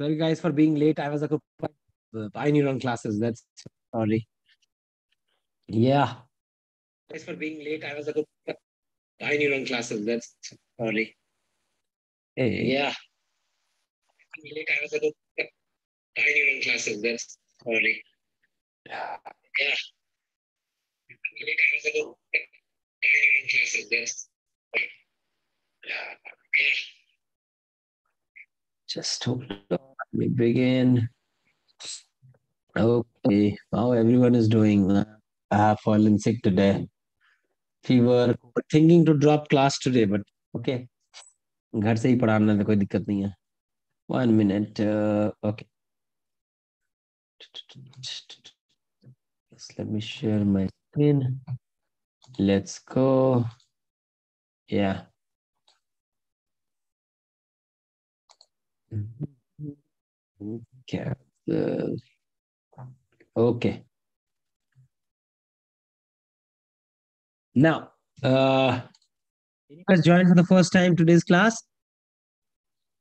Sorry, guys, for being late. I was occupied with Pineuron classes. That's sorry. Yeah. Thanks for being late. I was occupied with Pineuron classes. That's sorry. Hey, yeah. Being late. I was occupied with Pineuron classes. That's sorry. Yeah. Being late. I was occupied with Pineuron classes. That's yeah. Just hold on. Let me begin. Okay, how everyone is doing? I have fallen sick today. Fever. Thinking to drop class today, but okay. घर से ही पढ़ाना तो कोई दिक्कत नहीं है one minute okay let me share my screen let's go yeah Okay. okay. Now, uh, you guys joined for the first time today's class?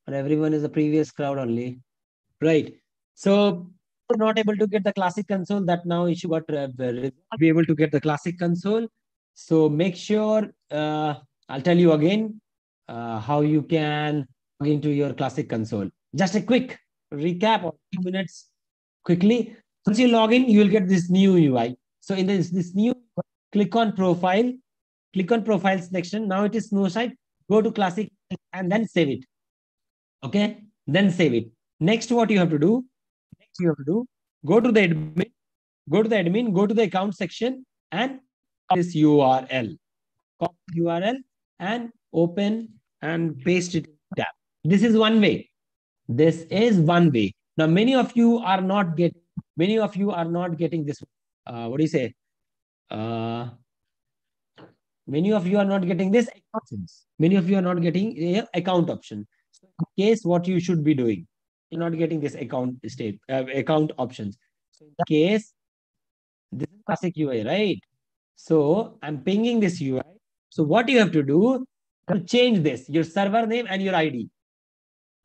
Or everyone is a previous crowd only? Right. So, not able to get the classic console, that now issue got uh, be able to get the classic console. So make sure, uh, I'll tell you again uh, how you can into your classic console. Just a quick recap of two minutes quickly. Once you log in, you will get this new UI. So in this, this new, click on profile, click on profile section. Now it is Snowsight. Go to classic and then save it. Okay, then save it. Next, what you have to do, next you have to do, go to the admin, go to the admin, go to the account section and this URL. Copy URL and open and paste it. This is one way. This is one way. Now, many of you are not getting, many of you are not getting this. Uh, what do you say? Uh, many of you are not getting this options. Many of you are not getting a account option. So in case what you should be doing, you're not getting this account state, uh, account options. So in case, this is classic UI, right? So I'm pinging this UI. So what you have to do to change this, your server name and your ID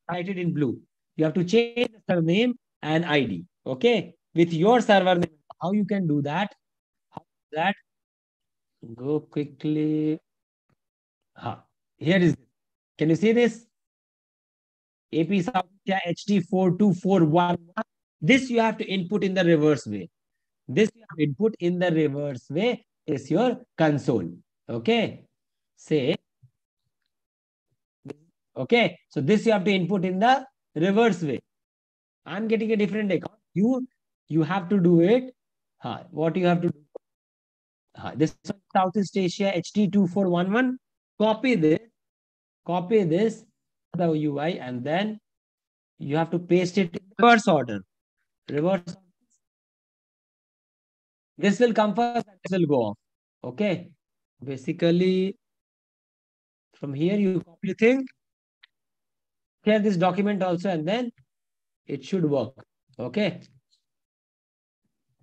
highlighted in blue. You have to change the server name and ID. Okay. With your server name, how you can do that? How that? Go quickly. Ah, here is. Can you see this? AP South HT42411. This you have to input in the reverse way. This you have input in the reverse way is your console. Okay. Say Okay. So this you have to input in the reverse way. I'm getting a different account. You, you have to do it. What you have to do? Huh, this Southeast Asia HT2411. Copy this. Copy this, the UI, and then you have to paste it in reverse order. Reverse. This will come first and this will go off. Okay. Basically, from here you copy thing Share this document also and then it should work. Okay.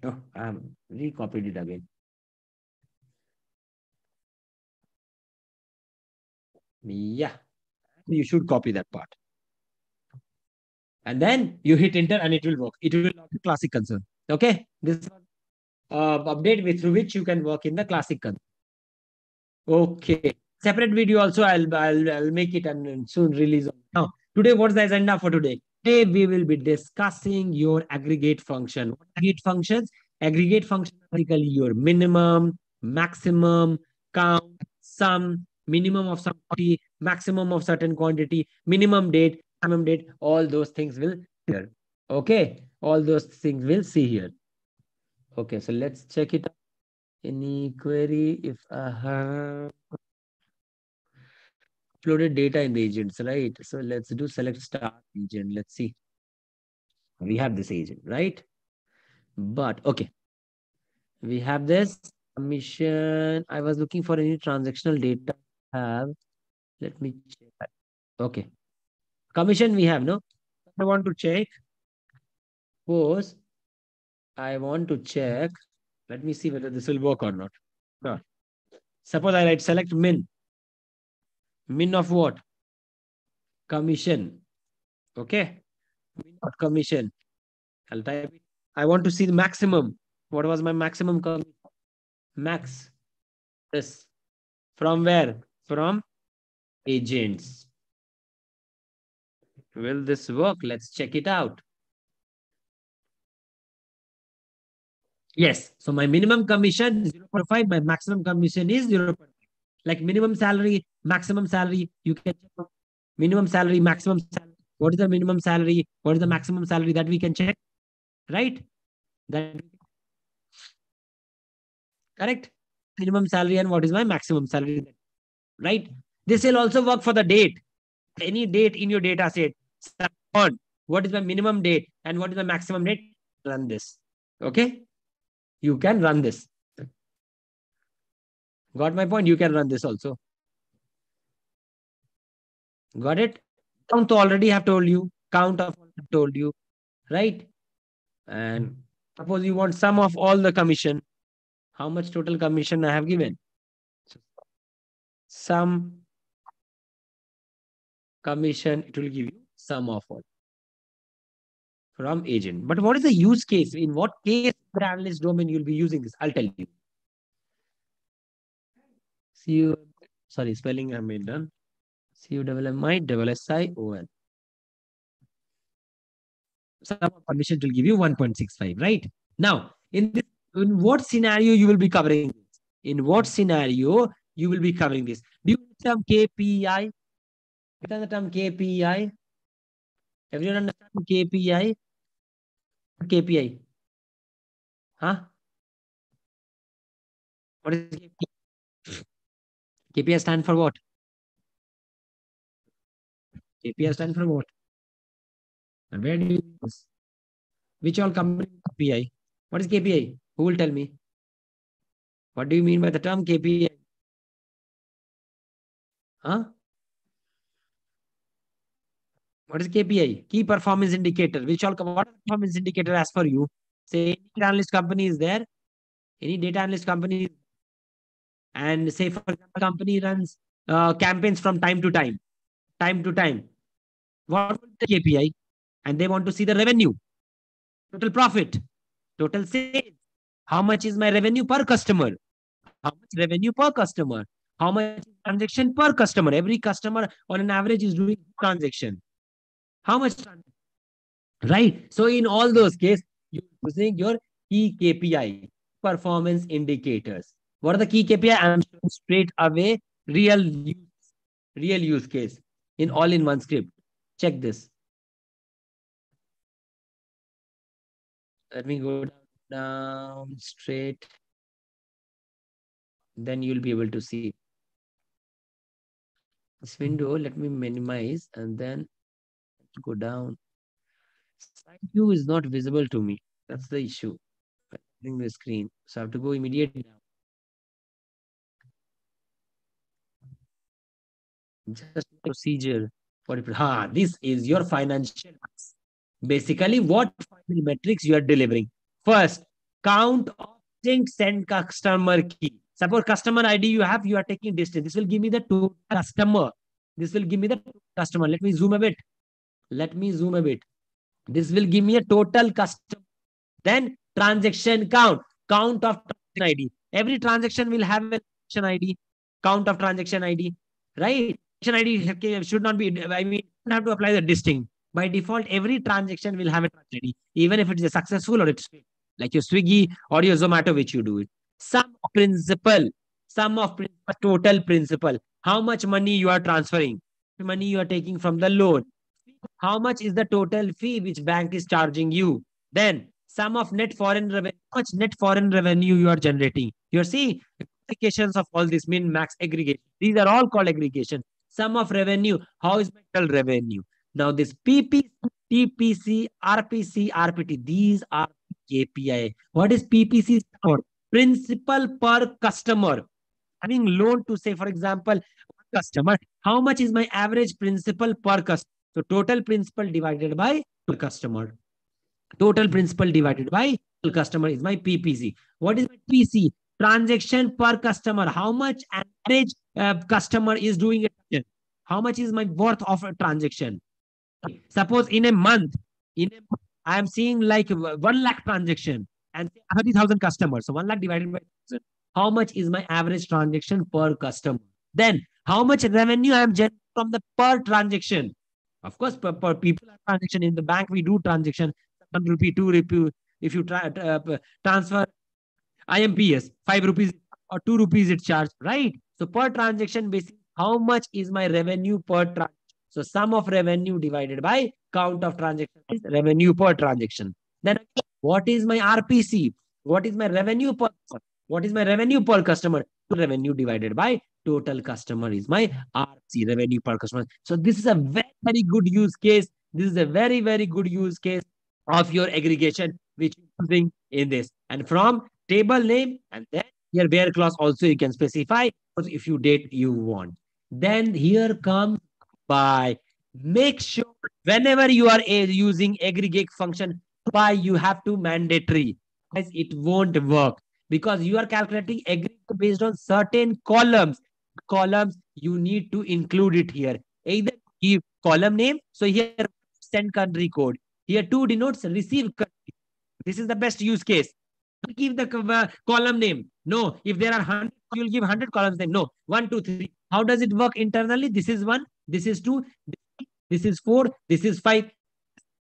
Oh, I have recopied it again. Yeah, you should copy that part. And then you hit enter and it will work. It will log the classic console. Okay. This is uh, update with through which you can work in the classic console. Okay. Separate video also I'll I'll, I'll make it and soon release. Now Today, what's the agenda for today? Today, we will be discussing your aggregate function. What aggregate functions? Aggregate function basically your minimum, maximum, count, sum, minimum of some quantity, maximum of certain quantity, minimum date, maximum date, all those things will here. Okay, all those things will see here. Okay, so let's check it out. Any query if I have uploaded data in the agents, right? So let's do select start agent. Let's see. We have this agent, right? But okay. We have this commission. I was looking for any transactional data. Have let me check. Okay. Commission we have, no? I want to check. Suppose I want to check. Let me see whether this will work or not. No. Suppose I write select min. Min of what? Commission. Okay. Min of commission. I'll type it. I want to see the maximum. What was my maximum commission? Max. This. From where? From agents. Will this work? Let's check it out. Yes. So my minimum commission is 0.5. My maximum commission is 0.5. Like minimum salary, maximum salary, you can check minimum salary, maximum salary. What is the minimum salary? What is the maximum salary that we can check? Right? That correct? Minimum salary and what is my maximum salary? Right? This will also work for the date. Any date in your data set. What is my minimum date and what is the maximum date? Run this. Okay? You can run this. Got my point? You can run this also. Got it? Count already have told you. Count of told you. Right? And suppose you want sum of all the commission. How much total commission I have given? Sum commission, it will give you sum of all from agent. But what is the use case? In what case the analyst domain you'll be using this? I'll tell you. You. Sorry, spelling I made done. C U double M I double S I O N. Sum of commission will give you 1.65, right? Now, in this, in what scenario you will be covering this? In what scenario you will be covering this? Do you understand KPI? Understand the term KPI? Everyone understand KPI? KPI? Huh? What is KPI? KPI stand for what? KPI stand for what? And where do you use? Which all company KPI? What is KPI? Who will tell me? What do you mean by the term KPI? Huh? What is KPI? Key performance indicator. Which all what performance indicator as for you? Say any analyst company is there, any data analyst company, and say for example, company runs uh, campaigns from time to time, time to time. What the KPI? And they want to see the revenue, total profit, total sales. How much is my revenue per customer? How much revenue per customer? How much transaction per customer? Every customer on an average is doing transaction. How much? Right. So in all those cases, you're using your key KPI, performance indicators. What are the key KPI? I'm showing straight away real use, real use case in all in one script. Check this. Let me go down straight. Then you'll be able to see this window. Let me minimize and then go down. Side view is not visible to me. That's the issue. Bring the screen. So I have to go immediately down. Just procedure. For ha, this is your financial. Basically, what final metrics you are delivering? First, count of send customer key. Suppose customer ID you have, you are taking distance. This will give me the two customer. This will give me the customer. Let me zoom a bit. Let me zoom a bit. This will give me a total customer. Then transaction count. Count of transaction ID. Every transaction will have a transaction ID. Count of transaction ID. Right? Transaction ID should not be, I mean, you don't have to apply the distinct. By default, every transaction will have a transaction ID, even if it is a successful or it's like your Swiggy or your Zomato, which you do it. Sum of principal, sum of total principal. How much money you are transferring? Money you are taking from the loan how much is the total fee which bank is charging you? Then sum of net foreign revenue, how much net foreign revenue you are generating. You're seeing applications of all this min max aggregation. These are all called aggregation. Sum of revenue, how is my total revenue? Now this PP, TPC, RPC, RPT, these are KPI. What is PPC for? Principal per customer. Having loan to say, for example, customer, how much is my average principal per customer? So total principal divided by customer. Total principal divided by customer is my PPC. What is my PC? Transaction per customer. How much average uh, customer is doing it? How much is my worth of a transaction? Suppose in a month, in I am seeing like one lakh transaction and 30,000 customers. So one lakh divided by how much is my average transaction per customer? Then how much revenue I am generating from the per transaction? Of course, per, per people transaction in the bank, we do transaction, one rupee, two rupee. If you try, uh, transfer IMPS, five rupees or two rupees it charged, right? So per transaction basis, how much is my revenue per transaction? So sum of revenue divided by count of transactions is revenue per transaction. Then what is my RPC? What is my revenue per what is my revenue per customer? Revenue divided by total customer is my RC revenue per customer. So this is a very, very good use case. This is a very, very good use case of your aggregation, which you're using in this. And from table name and then here where clause also you can specify if you date you want. Then here comes by. Make sure whenever you are using aggregate function by you have to mandatory. It won't work because you are calculating aggregate based on certain columns. Columns, you need to include it here. Either give column name. So here send country code. Here two denotes receive country. This is the best use case. Give the uh, column name. No, if there are 100, you'll give 100 columns name. No, one, two, three. How does it work internally? This is one, this is two, this is four, this is five.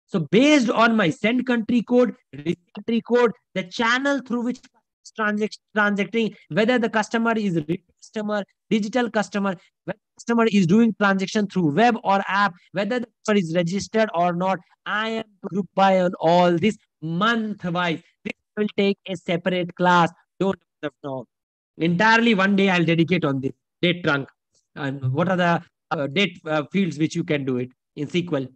So based on my send country code, receive country code, the channel through which transact, transacting, whether the customer is customer, digital customer, whether customer is doing transaction through web or app, whether the customer is registered or not. I am group by on all this month wise. This will take a separate class. Don't know. Entirely one day I'll dedicate on this date trunc and what are the uh, date uh, fields which you can do it in SQL.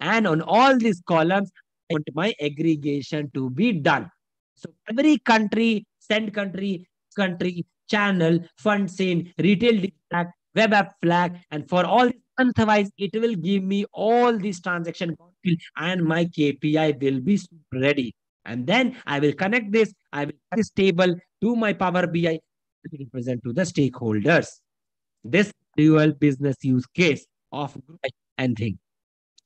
And on all these columns, I want my aggregation to be done. So every country, send country, country, channel, fund scene, retail flag, web app flag, and for all month-wise, it will give me all these transaction and my KPI will be ready. And then I will connect this, I will this table to my Power BI present to the stakeholders. This dual business use case of group and thing.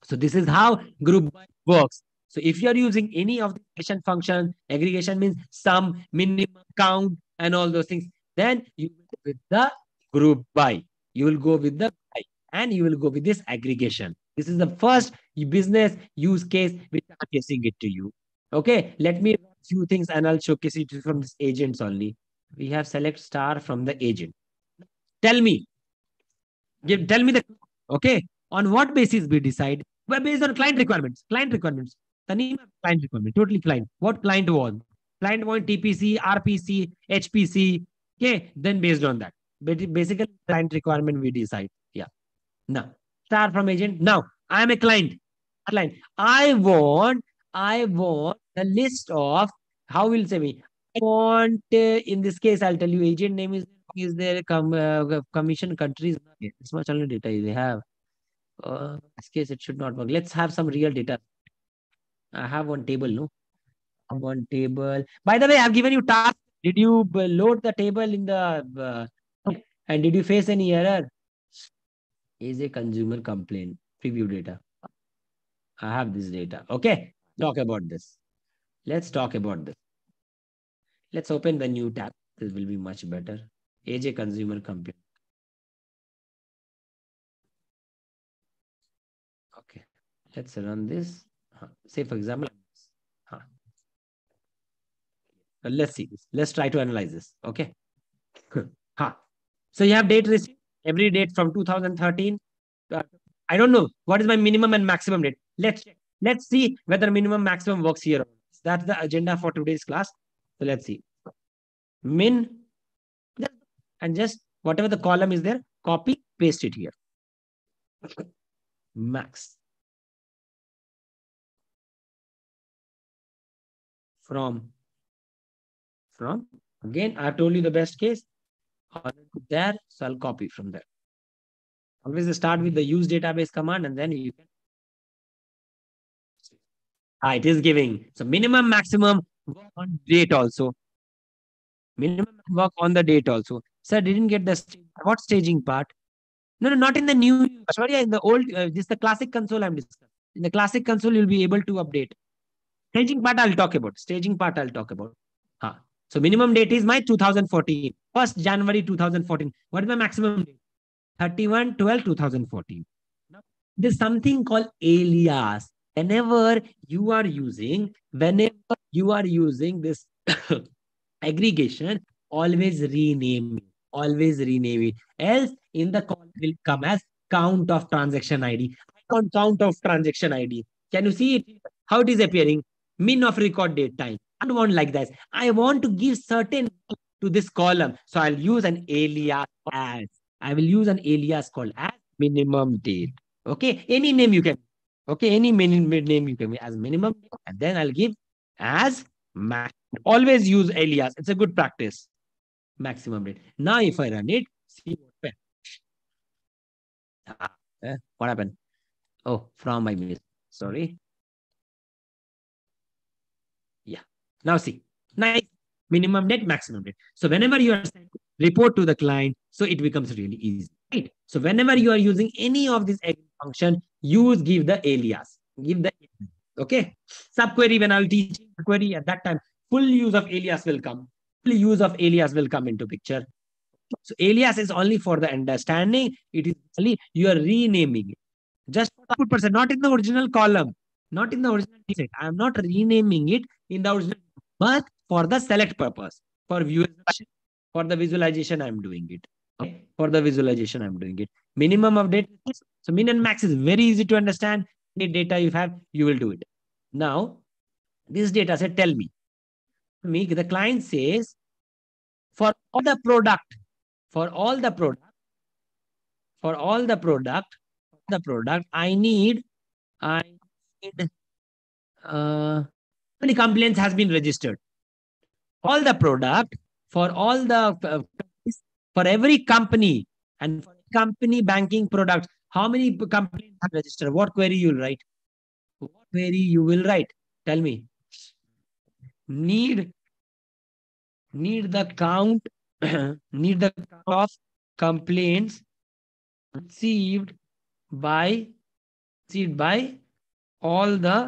So this is how group by works. So if you're using any of the aggregation function, aggregation means sum, minimum, count, and all those things, then you go with the group by. You will go with the by, and you will go with this aggregation. This is the first business use case which I'm showcasing it to you. Okay, let me a few things and I'll showcase it from this agents only. We have select star from the agent. Tell me, give, tell me the, okay, on what basis we decide? Well, based on client requirements, client requirements. Of client requirement, totally client. What client want? Client want TPC, RPC, HPC. Okay, then based on that. Basically, client requirement we decide. Yeah. Now, start from agent. Now, I am a client. Client. I want, I want the list of, how will say me? I want, uh, in this case, I'll tell you, agent name is is there com, uh, commission countries? This much only data they have. Uh, this case, it should not work. Let's have some real data. I have one table, no? One table. By the way, I've given you task. Did you load the table in the uh, and did you face any error? Is a consumer complaint preview data. I have this data. Okay, talk about this. Let's talk about this. Let's open the new tab. This will be much better. AJ consumer complaint. Okay, let's run this. Say, for example, huh. let's see this. Let's try to analyze this. Okay. huh. So you have date received every date from 2013. Uh, I don't know what is my minimum and maximum date. Let's check. Let's see whether minimum maximum works here. That's the agenda for today's class. So let's see. Min and just whatever the column is there, copy, paste it here. Max. from from again i told you the best case there so i'll copy from there always start with the use database command and then you can ah, it is giving so minimum maximum work on date also minimum work on the date also sir didn't get the what staging part no no not in the new sorry in the old uh, this is the classic console i'm discussing In the classic console, you'll be able to update. Staging part, I'll talk about. Staging part, I'll talk about. Huh. So minimum date is my 2014. 1st January 2014. What is my maximum date? 31 12 2014. Now, there's something called alias. Whenever you are using, whenever you are using this aggregation, always rename it. Always rename it. Else, in the call will come as count of transaction ID. Count, count of transaction ID. Can you see it? How it is appearing? Min of record date time. I don't want like this. I want to give certain to this column. So I'll use an alias as. I will use an alias called as minimum date. Okay. Any name you can. Okay. Any minimum name you can as minimum. And then I'll give as max. Always use alias. It's a good practice. Maximum rate. Now if I run it, see what Ah, eh, what happened? Oh, from my miss. Sorry. Yeah. Now see. Nice. Minimum date, maximum rate. So whenever you are report to the client, so it becomes really easy. Right? So whenever you are using any of these function, use give the alias. Give the okay. Subquery, when I'll teach query at that time, full use of alias will come. Full use of alias will come into picture. So alias is only for the understanding. It is only you are renaming it. Just for person, not in the original column, not in the original set. I am not renaming it in the original, but for the select purpose, for visualization, for the visualization, I'm doing it. Okay. For the visualization, I'm doing it. Minimum of data. So min and max is very easy to understand. Any data you have, you will do it. Now, this data set, tell me. Me, the client says, for all the product, for all the product, for all the product, the product, I need, I need, uh, many complaints has been registered. All the product for all the, uh, for every company and company banking products, how many complaints have registered? What query you'll write? What query you will write? Tell me. Need, need the count need the of complaints received by received by all the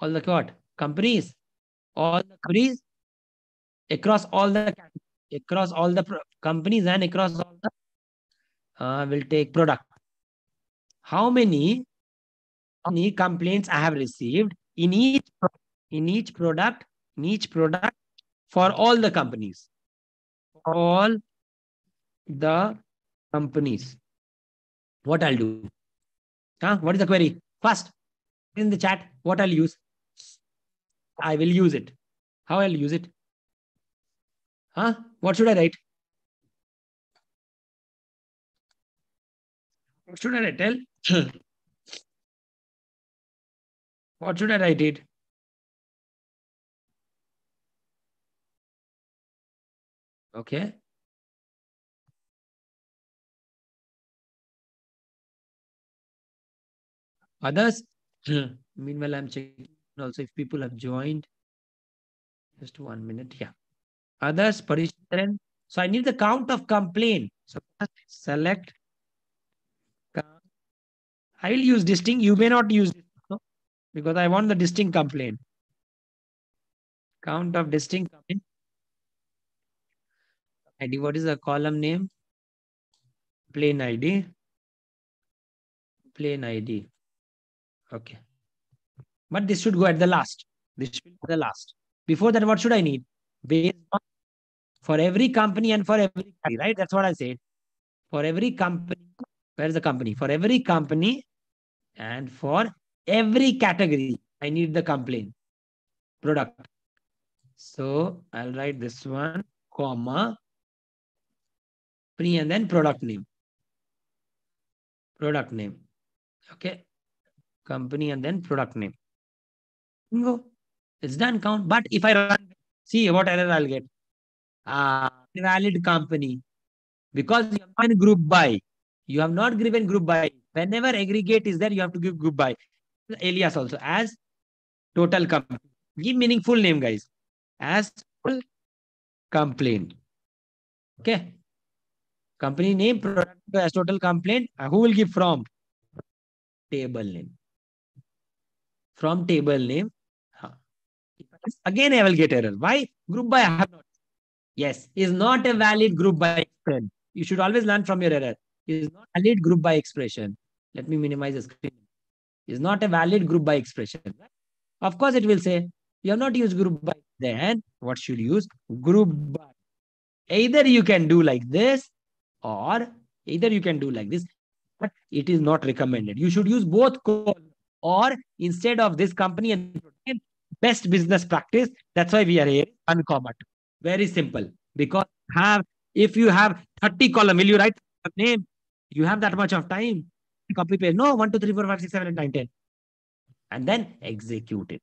all the what companies all the companies across all the across all the companies and across all the uh, will take product how many how many complaints i have received in each in each product in each product for all the companies all the companies. What I'll do? Huh? What is the query? First, in the chat, what I'll use? I will use it. How I'll use it? Huh? What should I write? What should I tell? what should I it? Okay. Others? Meanwhile, I'm checking also if people have joined. Just one minute. Yeah. Others, Parishtaran. So I need the count of complaint. So select. I will use distinct. You may not use no? because I want the distinct complaint. Count of distinct complaint. ID. What is the column name? Plain ID. Plain ID. Okay. But this should go at the last. This should be the last. Before that, what should I need? Based on for every company and for every right? That's what I said. For every company, where is the company? For every company and for every category, I need the complaint product. So I'll write this one, comma, pre and then product name. Product name. Okay. Company and then product name. Go. It's done count. But if I run, see what error I'll get. Uh, valid company. Because you group by. You have not given group by. Whenever aggregate is there, you have to give group by. Alias also as total company. Give meaningful name, guys. As total complaint. Okay. Company name, product as total complaint. Uh, who will give from? Table name. from table name. Again, I will get error. Why? Group by I have not. Yes, is not a valid group by. You should always learn from your error. Is not a valid group by expression. Let me minimize the screen. Is not a valid group by expression. Of course, it will say you have not used group by. Then what should you use? Group by. Either you can do like this, or either you can do like this, but it is not recommended. You should use both or instead of this company and best business practice. That's why we are here. One comma. Very simple. Because have if you have 30 column, will you write name? You have that much of time. Copy paste. No, 1, 2, 3, 4, 5, 6, 7, 8, 9, 10. And then execute it.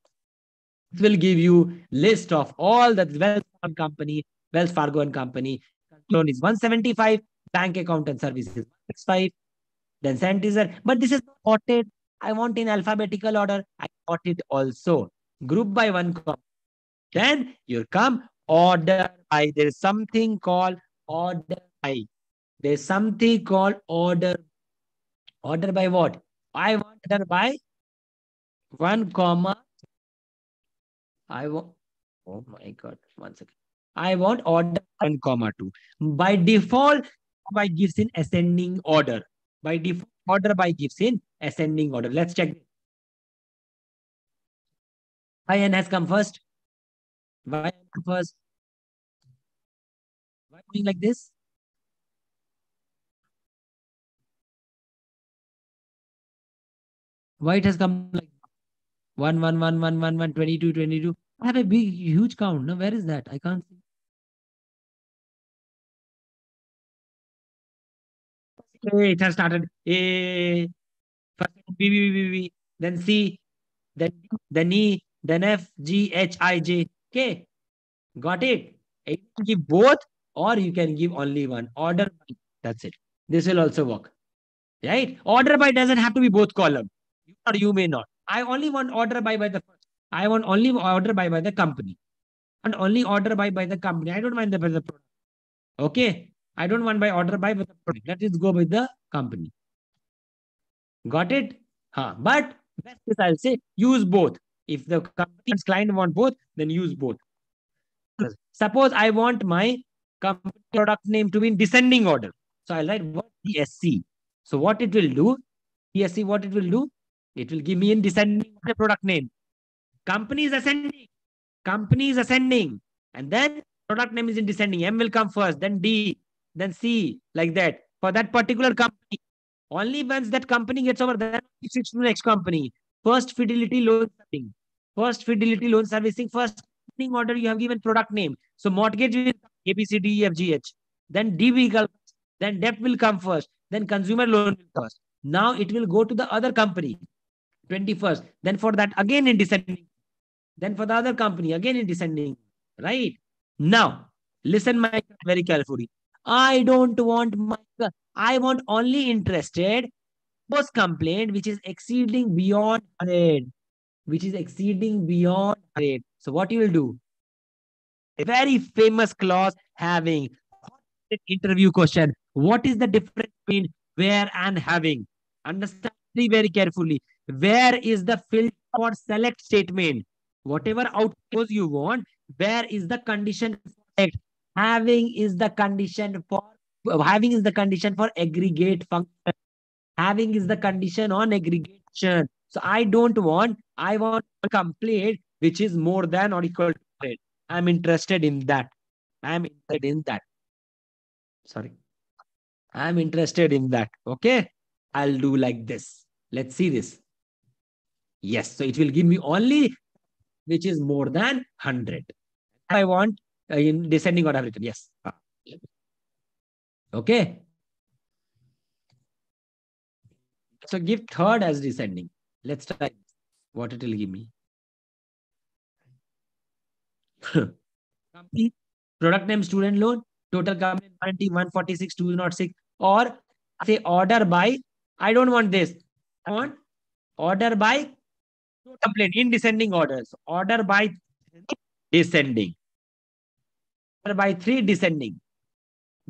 It will give you list of all the Wells Fargo company, Wells Fargo and company. Loan is 175, bank account and services 165. Then Santizer. But this is not ordered. I want in alphabetical order. I got it also group by one column. Then you come order by. There is something called order by. There is something called order. Order by what? I want order by one comma. I want. Oh my God! One second. I want order one comma two. By default, by gives in ascending order. By default, order by gives in ascending order. Let's check. Why n has come first? Why first? Why doing like this? Why it has come like 1, 1, 1, 1, 1, 1, 22, 22. I have a big, huge count. No, where is that? I can't see. Okay, it has started A, first B, B, B, B, then C, then then E, then F, G, H, I, J, K. Got it? You can give both or you can give only one. Order that's it. This will also work. Right? Order by doesn't have to be both column. Or you may not. I only want order by by the first. I want only order by by the company. And only order by by the company. I don't mind the, by the product. Okay? I don't want by order by by the product. Let us go with the company. Got it? Huh. But best is I'll say use both. If the company's client want both, then use both. Suppose I want my company product name to be in descending order. So I'll write what DSC. So what it will do, DSC, what it will do? It will give me in descending the product name. Company is ascending. Company is ascending. And then product name is in descending. M will come first, then D, then C, like that. For that particular company. Only once that company gets over, then it switch to the next company. First fidelity loan servicing. First fidelity loan servicing. First order you have given product name. So mortgage will A, B, C, D, E, F, G, H. Then D come. Then debt will come first. Then consumer loan will first. Now it will go to the other company. 21st. Then for that again in descending. Then for the other company again in descending. Right? Now, listen my very carefully. I don't want my I want only interested post complaint which is exceeding beyond 100 which is exceeding beyond 100 so what you will do a very famous clause having interview question what is the difference between where and having understand very carefully where is the filter for select statement whatever outputs you want where is the condition having is the condition for having is the condition for aggregate function having is the condition on aggregation. So I don't want, I want a complaint which is more than or equal to it. I'm interested in that. I'm interested in that. Sorry. I'm interested in that. Okay. I'll do like this. Let's see this. Yes. So it will give me only which is more than 100. I want uh, in descending order written. Yes. Okay. So give third as descending. Let's try what it will give me. company, product name, student loan, total company warranty 146, 206, or say order by, I don't want this. I want order by complaint in descending orders. Order by descending. Order by three descending.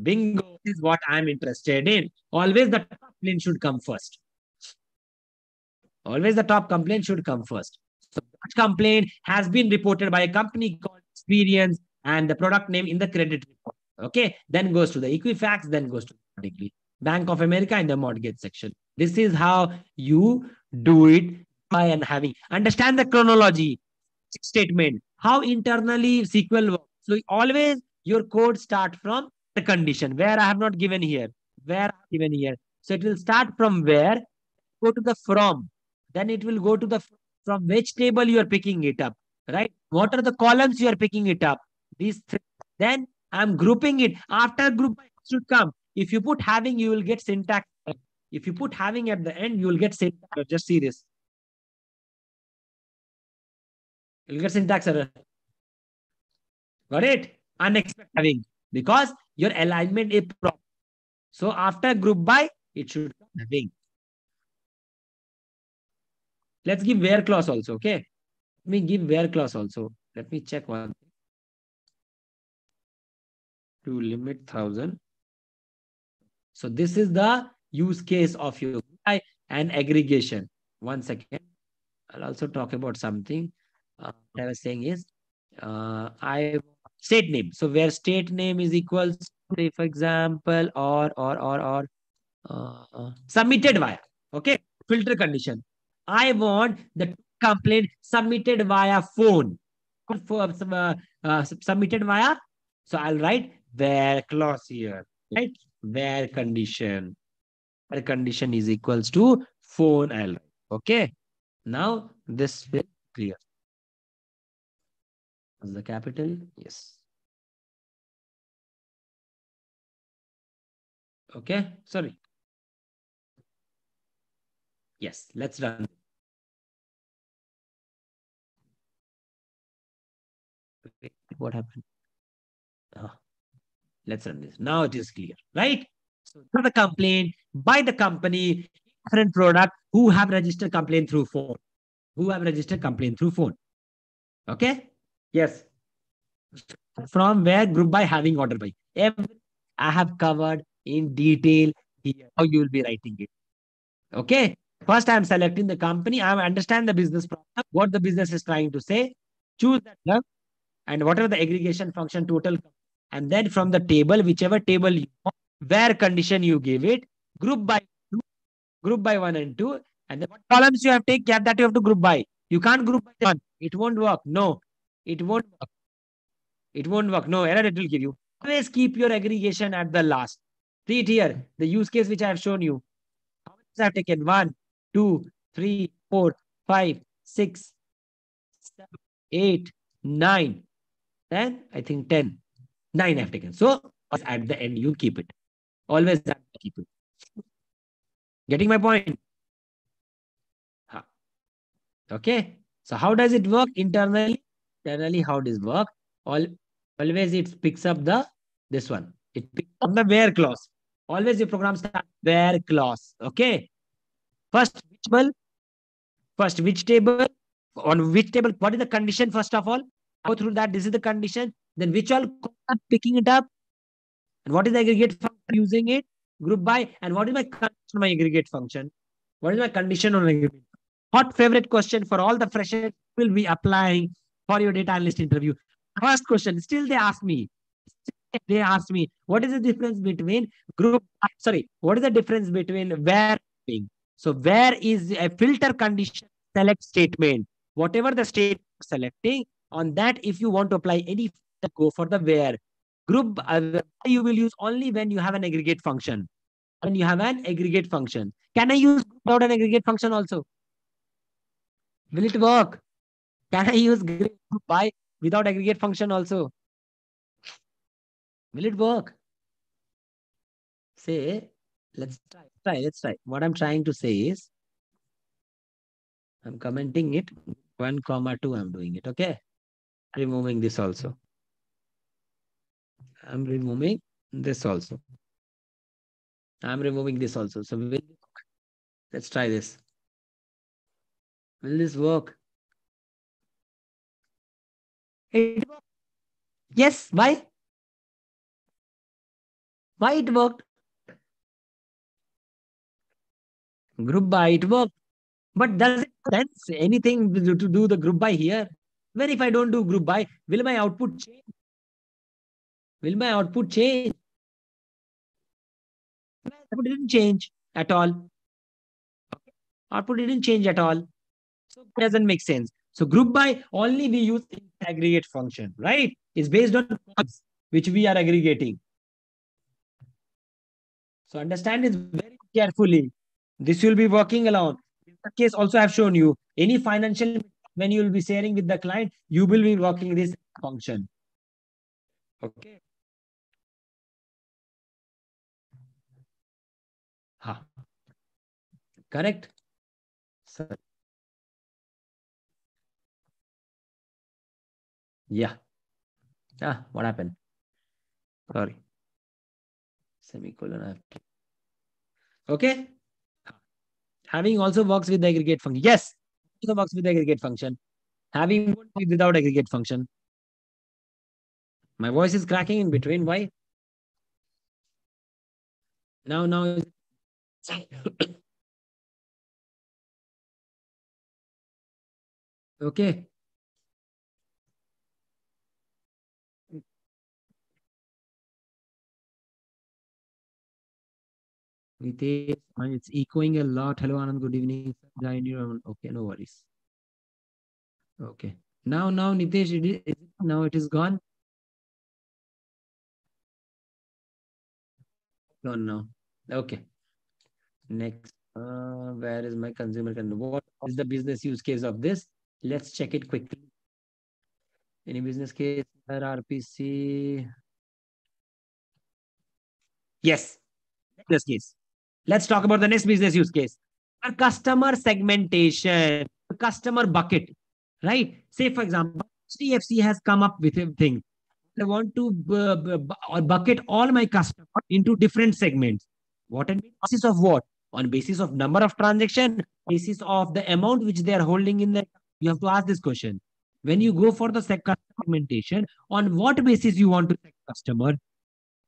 Bingo is what I'm interested in. Always the top complaint should come first. Always the top complaint should come first. such complaint has been reported by a company called Experian and the product name in the credit report. Okay, then goes to the Equifax, then goes to the Bank of America in the mortgage section. This is how you do it by and having. Understand the chronology statement, how internally SQL works. So always your code start from the condition where I have not given here, where I have given here. So it will start from where, go to the from, then it will go to the from which table you are picking it up, right? What are the columns you are picking it up? These three. Then I'm grouping it. After group should come. If you put having, you will get syntax. If you put having at the end, you will get syntax. Just see this. You'll get syntax error. Got it? Unexpected having. Because your alignment is proper. So after group by, it should come having. Let's give where clause also, okay? Let me give where clause also. Let me check one. To limit 1000. So this is the use case of your and aggregation. One second. I'll also talk about something. Uh, what I was saying is, uh, I state name. So where state name is equals, say for example, or or or or uh, submitted via. Okay, filter condition. I want the complaint submitted via phone. For, uh, uh, submitted via. So I'll write where clause here. Right? Where condition. Where condition is equals to phone I'll write. Okay. Now this will clear. Is the capital? Yes. Okay. Sorry. Yes, let's run. Okay, what happened? Oh, let's run this. Now it is clear, right? So the complaint by the company, different product who have registered complaint through phone. Who have registered complaint through phone. Okay? Yes. From where group by having order by. Every, I have covered in detail here how you will be writing it. Okay? First, I am selecting the company. I understand the business problem, what the business is trying to say. Choose that and whatever the aggregation function total. And then from the table, whichever table you want, where condition you give it, group by two, group by one and two. And then what columns you have take yeah, that you have to group by. You can't group by one. It won't work. No, it won't work. It won't work. No error it will give you. Always keep your aggregation at the last. See it here. The use case which I have shown you. How many I have taken? One, two, three, four, five, six, seven, eight, nine. Then I think 10. Nine I've taken. So at the end, you keep it. Always keep it. Getting my point? Okay. So how does it work internally? Internally, how does it work? All, always it picks up the this one. It picks up the where clause. Always the program start where clause. Okay. First, which table? First, which table? On which table? What is the condition, first of all? Go through that. This is the condition. Then which all picking it up? And what is the aggregate function using it? Group by. And what is my condition my aggregate function? What is my condition on aggregate? Hot favorite question for all the freshers will be applying for your data analyst interview. First question, still they ask me, they asked me, what is the difference between group, sorry, what is the difference between where so where is a filter condition select statement? Whatever the state selecting, on that, if you want to apply any, go for the where. Group uh, you will use only when you have an aggregate function. When you have an aggregate function. Can I use without an aggregate function also? Will it work? Can I use group by without aggregate function also? Will it work? Say, let's try, try, let's try. What I'm trying to say is, I'm commenting it, 1 comma 2, I'm doing it, okay? Removing this also. I'm removing this also. I'm removing this also. So will, let's try this. Will this work? It worked. Yes, why? Why it worked? Group by it worked. But does it sense anything to do the group by here? Where if I don't do group by, will my output change? Will my output change? Output didn't change at all. Output didn't change at all. So it doesn't make sense. So group by only we use aggregate function, right? It's based on which we are aggregating. So understand this very carefully. This will be working alone. In that case, also I've shown you any financial when you will be sharing with the client, you will be working this function. Okay. Huh. Correct? Sir. Yeah. Ah, what happened? Sorry. Semicolon. Okay. Having also works with the aggregate function. Yes, also works with the aggregate function. Having without aggregate function. My voice is cracking in between. Why? Now, now. okay. Nitesh, it's echoing a lot. Hello, Anand. Good evening. Okay, no worries. Okay. Now, now, Nitesh, it is, now it is gone. Gone now. Okay. Next. Uh, where is my consumer? What is the business use case of this? Let's check it quickly. Any business case? RPC. Yes. Business case. Let's talk about the next business use case. A customer segmentation, customer bucket, right? Say, for example, HDFC has come up with a thing. I want to uh, bucket all my customers into different segments. What on basis of what? On basis of number of transaction, basis of the amount which they are holding in the. You have to ask this question. When you go for the segmentation, on what basis you want to customer?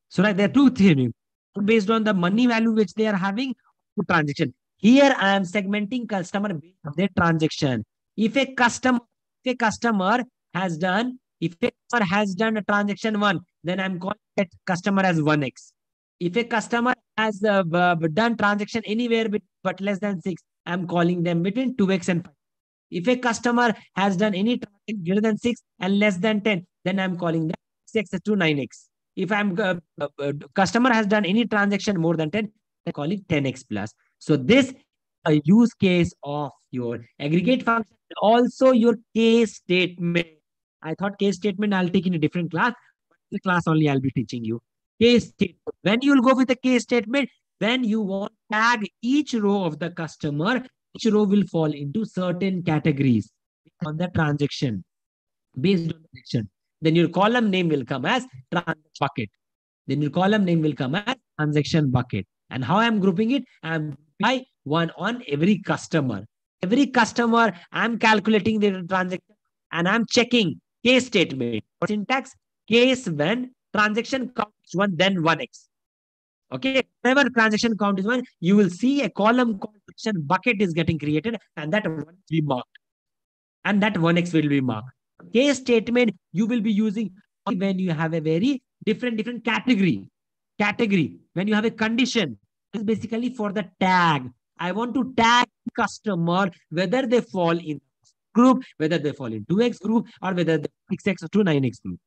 So, like there are two things based on the money value which they are having to transaction. Here I am segmenting customer based on their transaction. If a customer, if a customer has done, if a customer has done a transaction one, then I'm calling that customer as 1x. If a customer has uh, done transaction anywhere but less than 6, I'm calling them between 2x and 5. If a customer has done any transaction greater than 6 and less than 10, then I'm calling them 6 to 9x. If I'm uh, uh, uh, customer has done any transaction more than 10, I call it 10x plus. So this a use case of your aggregate function, also your case statement. I thought case statement I'll take in a different class. The class only I'll be teaching you. Case statement. When you will go with the case statement, then you want tag each row of the customer, each row will fall into certain categories on the transaction based on the transaction. Then your column name will come as transaction bucket. Then your column name will come as transaction bucket. And how I'm grouping it? I'm by one on every customer. Every customer, I'm calculating the transaction and I'm checking case statement. Syntax case when transaction count is one, then 1x. Okay, whenever transaction count is one, you will see a column transaction bucket is getting created and that one will be marked. And that 1x will be marked case statement you will be using when you have a very different different category category. When you have a condition is basically for the tag. I want to tag customer whether they fall in group whether they fall in 2x group or whether they 6x or 9x group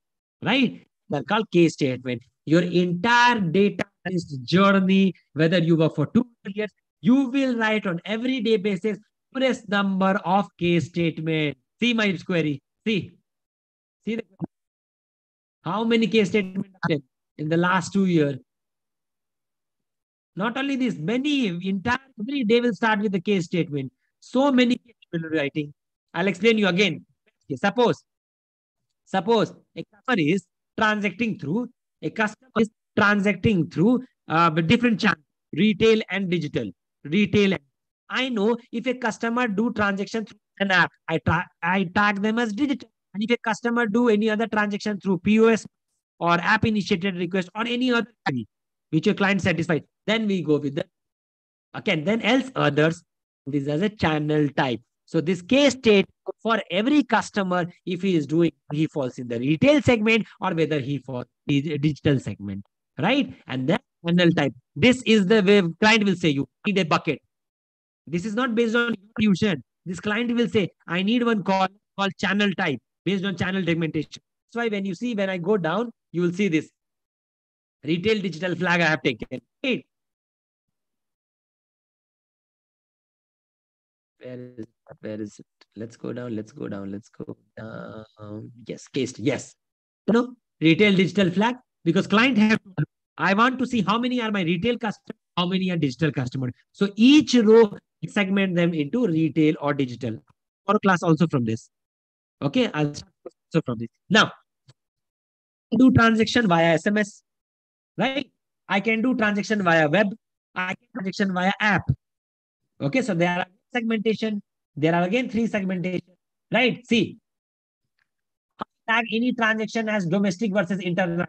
right? They're called case statement. Your entire data is journey whether you work for two years you will write on everyday basis press number of case statement. See my query See, see the, how many case statements in the last two years. Not only this, many entire every day will start with the case statement. So many people writing. I'll explain you again. Okay, suppose, suppose a customer is transacting through a customer is transacting through uh, different channels, retail and digital, retail. I know if a customer do transaction through an app. I, tra- I tag them as digital. And if a customer do any other transaction through POS or app initiated request or any other which your client satisfied, then we go with the again, then else others. This as a channel type. So this case state for every customer, if he is doing, he falls in the retail segment or whether he falls digital segment, right? And then channel type. This is the way client will say you need a bucket. This is not based on solution. This client will say, I need one call called channel type based on channel segmentation. That's why when you see, when I go down, you will see this retail digital flag I have taken. Right? Where is it? Where is it? Let's go down. Let's go down. Let's go down. Yes, case. Yes. You know, retail digital flag because client have. I want to see how many are my retail customers, how many are digital customers. So each row segment them into retail or digital. Or class also from this. Okay, I'll start also from this. Now, do transaction via SMS, right? I can do transaction via web. I can transaction via app. Okay, so there are segmentation. There are again three segmentation, right? See, tag any transaction as domestic versus international.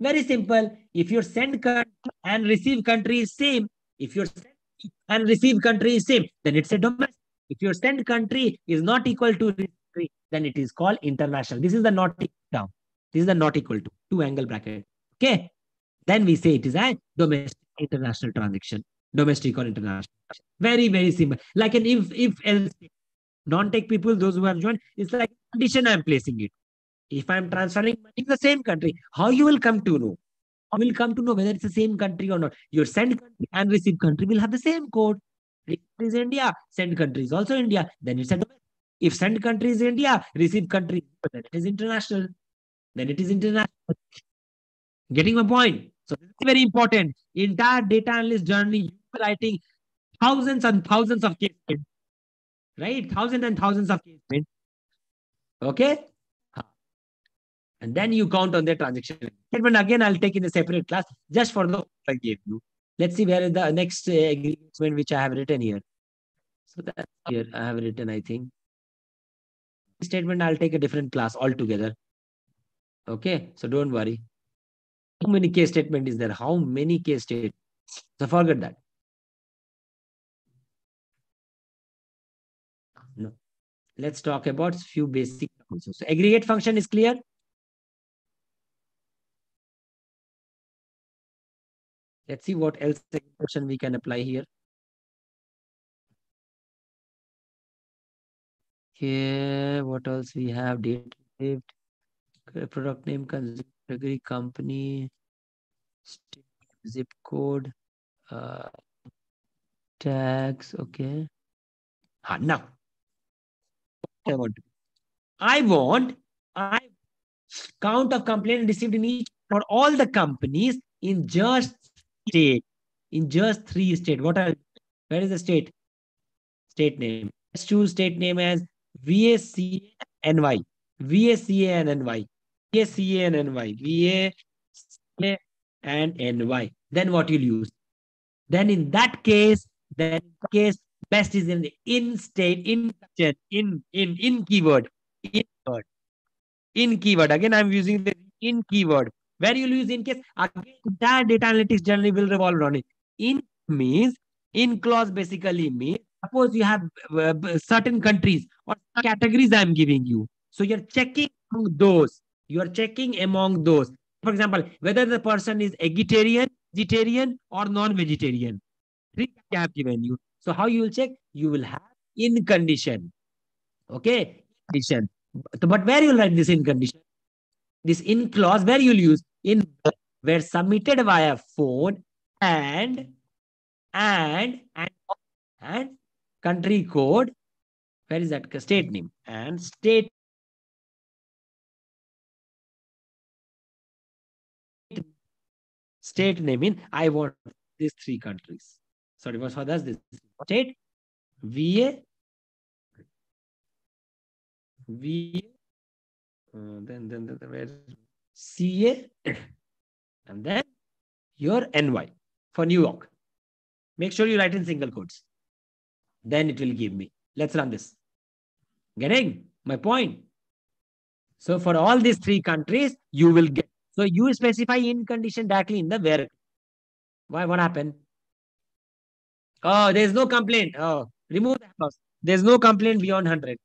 Very simple. If your send and receive country is same, if your send and receive country is same, then it's a domestic. If your send country is not equal to country, then it is called international. This is the not down. This is the not equal to two angle bracket. Okay. Then we say it is a domestic international transaction. Domestic or international. Very, very simple. Like an if, if else. Non-tech people, those who have joined, it's like condition I'm placing it. If I'm transferring money in the same country, how you will come to know? How will come to know whether it's the same country or not? Your send country and receive country will have the same code. It is India, send country is also India. Then it's a if send country is India, receive country, then it is international. Then it is international. Getting my point? So this is very important. Entire data analyst journey, writing thousands and thousands of cases, right? Thousands and thousands of cases. Okay? And then you count on the transaction. But again, I'll take in a separate class just for the I gave you. Let's see where is the next uh, agreement which I have written here. So that's here I have written, I think. Statement, I'll take a different class altogether. Okay, so don't worry. How many case statement is there? How many case statements? So forget that. No. Let's talk about few basic also. So aggregate function is clear. Let's see what else function we can apply here. Here, what else we have? Date saved, product name, category, company, zip code, uh. Okay. Ah, now, I want, I want, I count of complaint received in each for all the companies in just state, in just three state. What are, where is the state? State name. Let's choose state name as VACNY. VACANNY. VACANNY. VACA and NY. Then what you'll use? Then in that case, then case best is in the in state, in in in in keyword. In word. In keyword. Again, I'm using the in keyword. Where you'll use in case, again, data analytics generally will revolve around it. In means, in clause basically means, suppose you have uh, certain countries or categories I'm giving you. So you're checking among those. You are checking among those. For example, whether the person is vegetarian, vegetarian or non-vegetarian. Three I have given you. So how you will check? You will have in condition. Okay, condition. But where you will write this in condition? This in clause where you'll use in where submitted via phone and and and and country code. Where is that? State name and state state name in i want these three countries. Sorry what for this state? Va va uh, then, then, then where CA and then your NY for New York. Make sure you write in single quotes. Then it will give me. Let's run this. Getting my point? So for all these three countries, you will get. So you specify in condition directly in the where. Why? What happened? Oh, there is no complaint. Oh, remove that clause. There's no complaint beyond 100.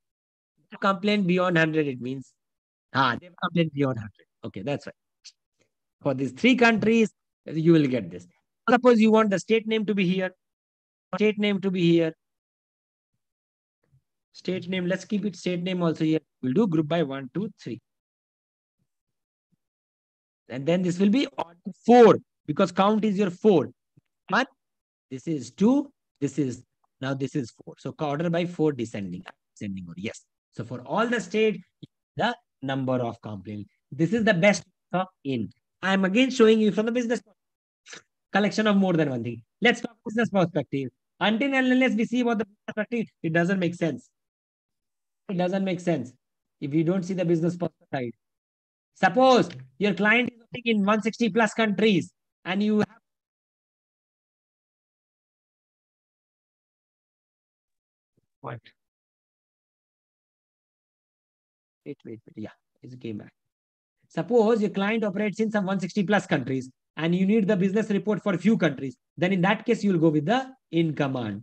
Complaint beyond 100, it means, ah, they have complaint beyond 100. Okay, that's right. For these three countries, you will get this. Suppose you want the state name to be here, state name to be here, state name, let's keep it state name also here. We'll do group by one, two, three. And then this will be four because count is your four. One, this is two, this is, now this is four. So order by four descending, descending order. Yes. So for all the state, the number of complaints. This is the best in. I am again showing you from the business collection of more than one thing. Let's talk business perspective. Until and unless we see about the perspective, it doesn't make sense. It doesn't make sense if you don't see the business side. Suppose your client is working in 160 plus countries and you have what? Wait, wait. Yeah, it came back. Suppose your client operates in some 160 plus countries and you need the business report for a few countries. Then in that case, you'll go with the in command.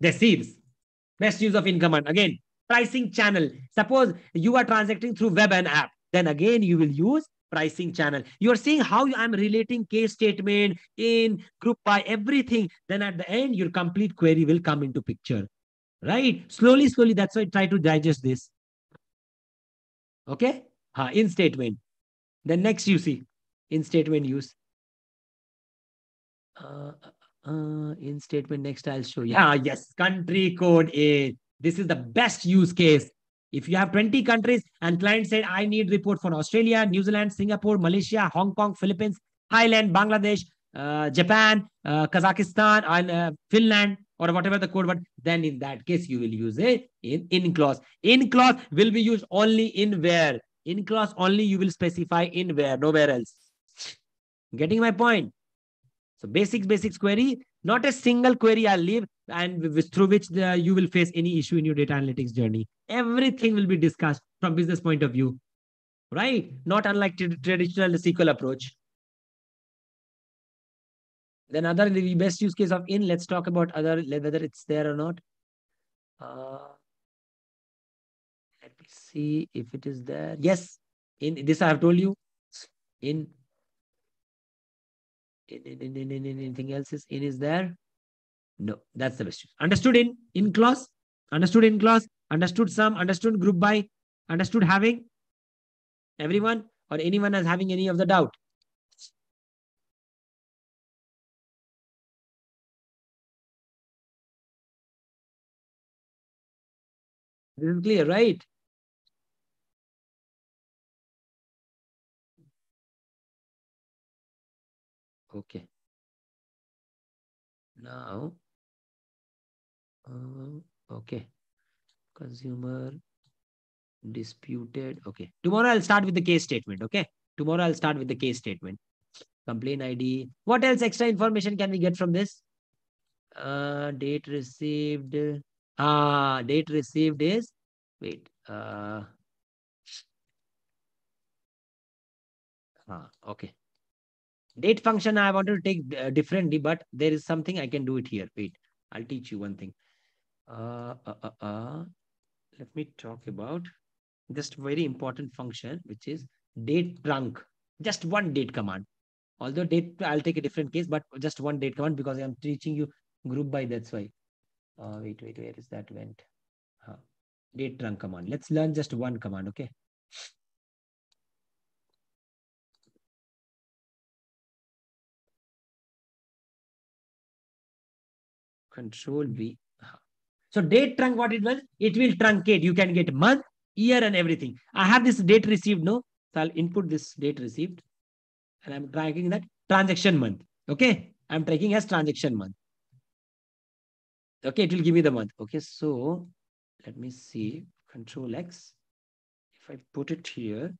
The seeds. Best use of in command. Again, pricing channel. Suppose you are transacting through web and app. Then again, you will use pricing channel. You are seeing how I'm relating case statement in group by everything. Then at the end, your complete query will come into picture. Right? Slowly, slowly. That's why I try to digest this. Okay? Ha, in statement. Then next you see in statement use. Uh, uh, in statement next I'll show you. Ah, yes, country code is. This is the best use case. If you have 20 countries and client said, I need report for Australia, New Zealand, Singapore, Malaysia, Hong Kong, Philippines, Thailand, Bangladesh, uh, Japan, uh, Kazakhstan, and uh, Finland, or whatever the code, but then in that case, you will use a in in clause. In clause will be used only in where in clause only you will specify in where, nowhere else. Getting my point? So basics, basics query, not a single query I'll leave and through which the, you will face any issue in your data analytics journey. Everything will be discussed from business point of view, right? Not unlike traditional SQL approach. Then other the best use case of in, let's talk about other, whether it's there or not. Uh, let me see if it is there. Yes, in this I have told you. In, in, in, in, in, in anything else is in is there? No, that's the best. Understood in in clause, understood in clause, understood some, understood group by, understood having. Everyone or anyone is having any of the doubt. This is clear, right? Okay. Now, uh, okay. Consumer disputed. Okay. Tomorrow I'll start with the case statement. Okay. Tomorrow I'll start with the case statement. Complaint ID. What else extra information can we get from this? Uh, date received. Ah, date received is, wait, uh, ah, okay. Date function, I wanted to take uh, differently, but there is something I can do it here. Wait, I'll teach you one thing. Uh, uh, uh, uh, let me talk about just very important function, which is date trunc. Just one date command. Although date, I'll take a different case, but just one date command because I'm teaching you group by, that's why. Uh, wait, wait, where is that went? Huh. Date trunc command. Let's learn just one command, okay? Control V. So date trunc, what it was, it will truncate. You can get month, year, and everything. I have this date received, no? So I'll input this date received. And I'm tracking that transaction month. Okay. I'm tracking as transaction month. Okay, it will give me the month. Okay, so let me see. Control X. If I put it here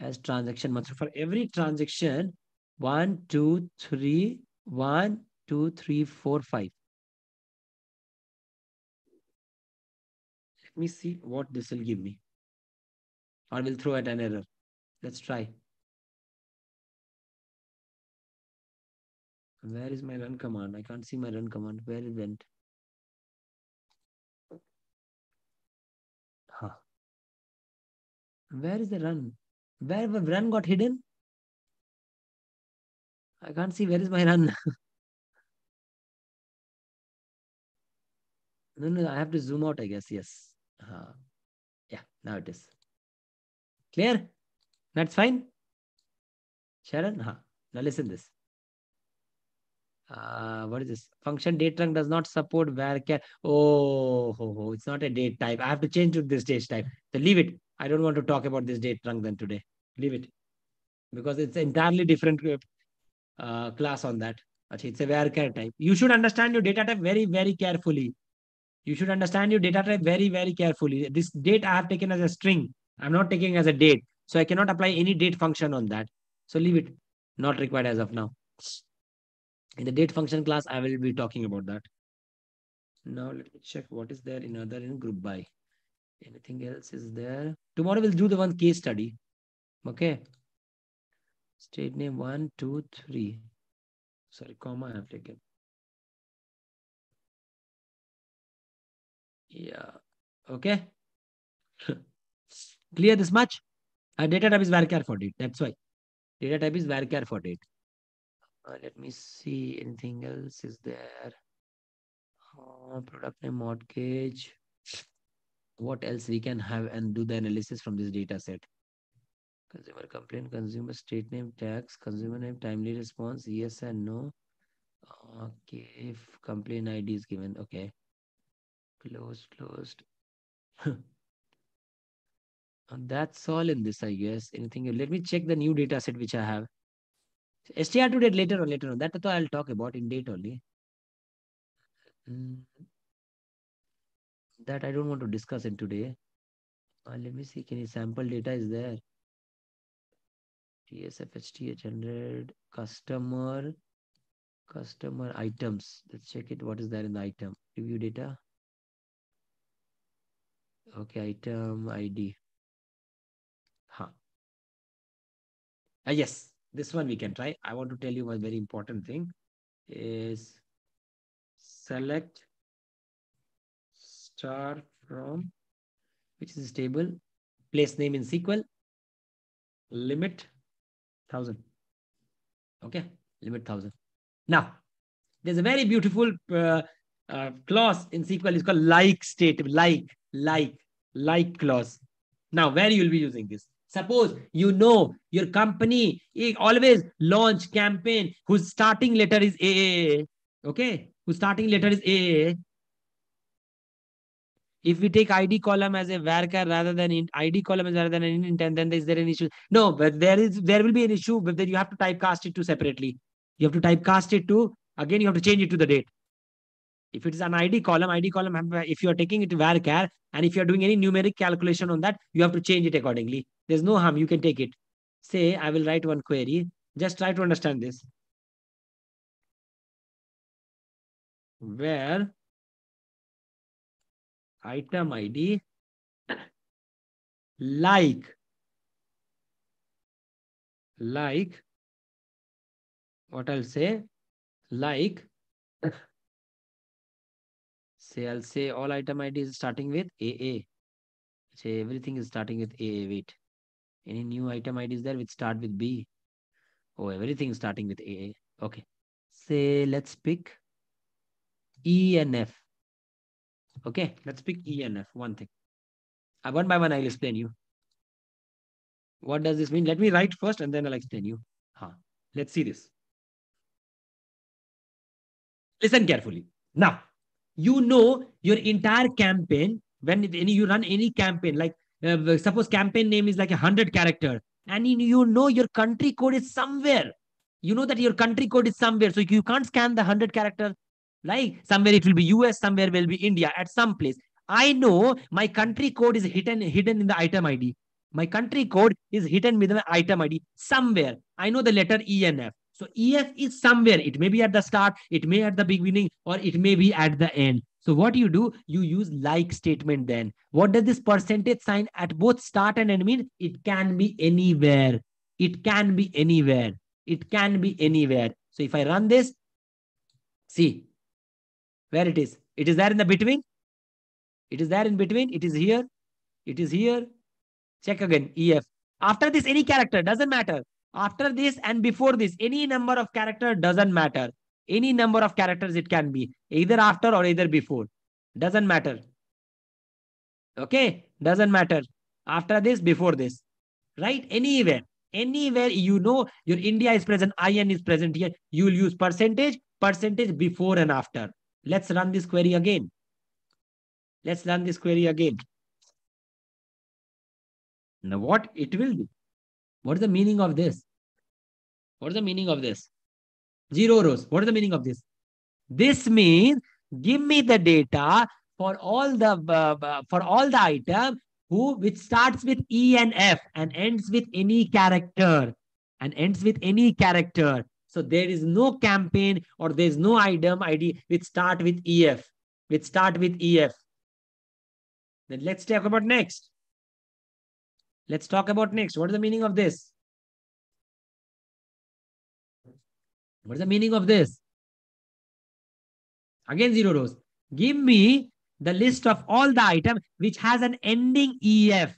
as transaction month. So for every transaction, one, two, three, one, two, three, four, five. Let me see what this will give me. Or will throw at an error. Let's try. Where is my run command? I can't see my run command. Where it went? Huh. Where is the run? Where the run got hidden? I can't see where is my run. no, no, I have to zoom out, I guess. Yes. Uh, yeah, now it is. Clear? That's fine. Sharon? Huh. Now listen this. Uh, what is this? Function date trunc does not support varchar. Oh, oh, it's not a date type. I have to change to this date type. So leave it. I don't want to talk about this date trunc then today. Leave it. Because it's entirely different uh, class on that. It's a where varchar type. You should understand your data type very, very carefully. You should understand your data type very, very carefully. This date I have taken as a string. I'm not taking as a date. So I cannot apply any date function on that. So leave it. Not required as of now. In the date function class, I will be talking about that. Now let me check what is there in other in group by. Anything else is there? Tomorrow we'll do the one case study. Okay. State name one, two, three. Sorry, comma I have taken. Yeah. Okay. Clear this much? Our data type is varchar for date. That's why. Data type is varchar for date. Uh, let me see. Anything else is there? Uh, product name mortgage. What else we can have and do the analysis from this data set? Consumer complaint, consumer state name, tax, consumer name, timely response, yes and no. Okay, if complaint ID is given, okay. Closed, closed. And that's all in this, I guess. Anything? Let me check the new data set which I have. STR to date later on, later on. That I'll talk about in date only. Mm. That I don't want to discuss in today. Uh, let me see. Any sample data is there? TSFHT 800 customer customer items. Let's check it. What is there in the item? Review data. Okay, item ID. Huh. Uh, yes, this one we can try. I want to tell you one very important thing is select star from which is stable place name in SQL limit 1000 okay limit 1000 now there's a very beautiful uh, uh, clause in SQL is called like state like like like clause. Now where you will be using this Suppose you know your company always launch campaign whose starting letter is A. Okay, whose starting letter is A. If we take ID column as a varchar rather than in ID column as rather than an intent, then is there an issue? No, but there is there will be an issue, but then you have to typecast it to separately. You have to typecast it to again. You have to change it to the date. If it is an ID column, ID column, uh, if you are taking it varchar and if you are doing any numeric calculation on that, you have to change it accordingly. There's no harm. You can take it. Say, I will write one query. Just try to understand this. Where item ID like like what I'll say like say I'll say all item ID is starting with AA say everything is starting with AA wait any new item IDs there which start with B? Oh, everything is starting with AA. Okay. Say, let's pick E and F. Okay, let's pick E and F. One thing. Uh, one by one, I'll explain you. What does this mean? Let me write first and then I'll explain you. Huh. Let's see this. Listen carefully. Now, you know your entire campaign, when you run any campaign, like uh, suppose campaign name is like a hundred character and you know your country code is somewhere. You know that your country code is somewhere. So you can't scan the 100 character like somewhere it will be us somewhere will be india at some place. I know my country code is hidden hidden in the item id my country code is hidden with the item id somewhere. I know the letter enf so ef is somewhere it may be at the start it may at the beginning or it may be at the end so what you do, you use like statement then. What does this percentage sign at both start and end mean? It can be anywhere. It can be anywhere. It can be anywhere. So if I run this, see where it is. It is there in the between. It is there in between. It is here. It is here. Check again. EF. After this, any character doesn't matter. After this and before this, any number of character doesn't matter. Any number of characters it can be either after or either before. Doesn't matter. Okay, doesn't matter. After this, before this, right? Anywhere, anywhere you know your India is present, IN is present here. You will use percentage, percentage before and after. Let's run this query again. Let's run this query again. Now, what it will do? What is the meaning of this? What is the meaning of this? Zero rows. What is the meaning of this? This means give me the data for all the uh, uh, for all the item who which starts with E and F and ends with any character and ends with any character. So there is no campaign or there is no item ID which start with EF, which start with EF. Then let's talk about next. Let's talk about next. What is the meaning of this? What is the meaning of this? Again, zero rows. Give me the list of all the items which has an ending EF,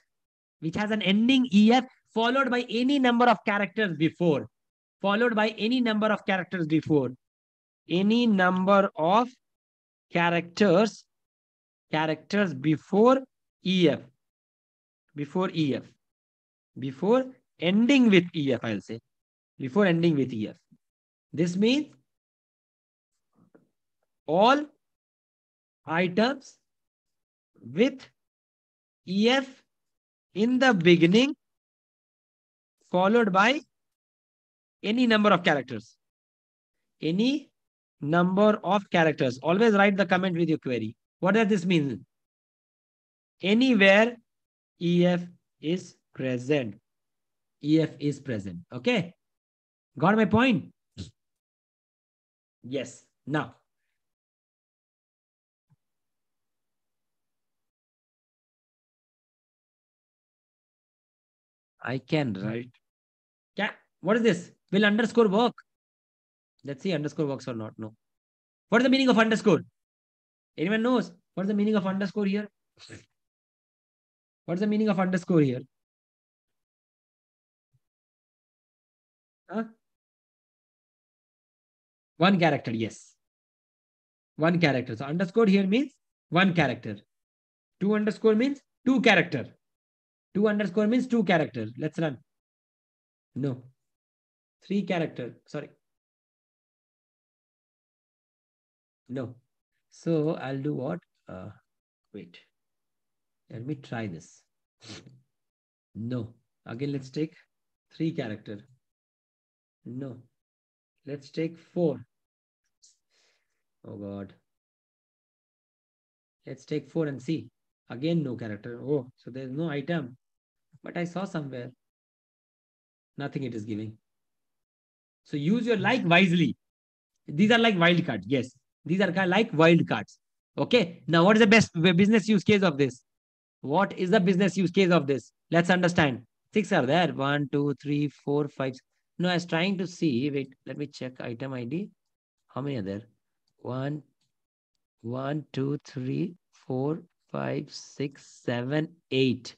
which has an ending EF followed by any number of characters before, followed by any number of characters before, any number of characters, characters before EF, before EF before ending with EF, I'll say. Before ending with EF. This means all items with EF in the beginning followed by any number of characters. Any number of characters. Always write the comment with your query. What does this mean? Anywhere EF is present. EF is present. Okay. Got my point? Yes. Now. I can write. Yeah. What is this? Will underscore work? Let's see underscore works or not. No. What is the meaning of underscore? Anyone knows? What is the meaning of underscore here? What is the meaning of underscore here? Huh? One character, yes. One character. So underscore here means one character. Two underscore means two character. Two underscore means two character. Let's run. No. Three character. Sorry. No. So I'll do what? Uh, wait. Let me try this. No. Again, let's take three character. No. Let's take four. Oh God. Let's take four and see. Again, no character. Oh, so there's no item. But I saw somewhere. Nothing it is giving. So use your like wisely. These are like wild cards. Yes. These are like wild cards. Okay. Now, what is the best business use case of this? What is the business use case of this? Let's understand. Six are there. One, two, three, four, five. No, I was trying to see. Wait, let me check item ID. How many are there? One, one, two, three, four, five, six, seven, eight.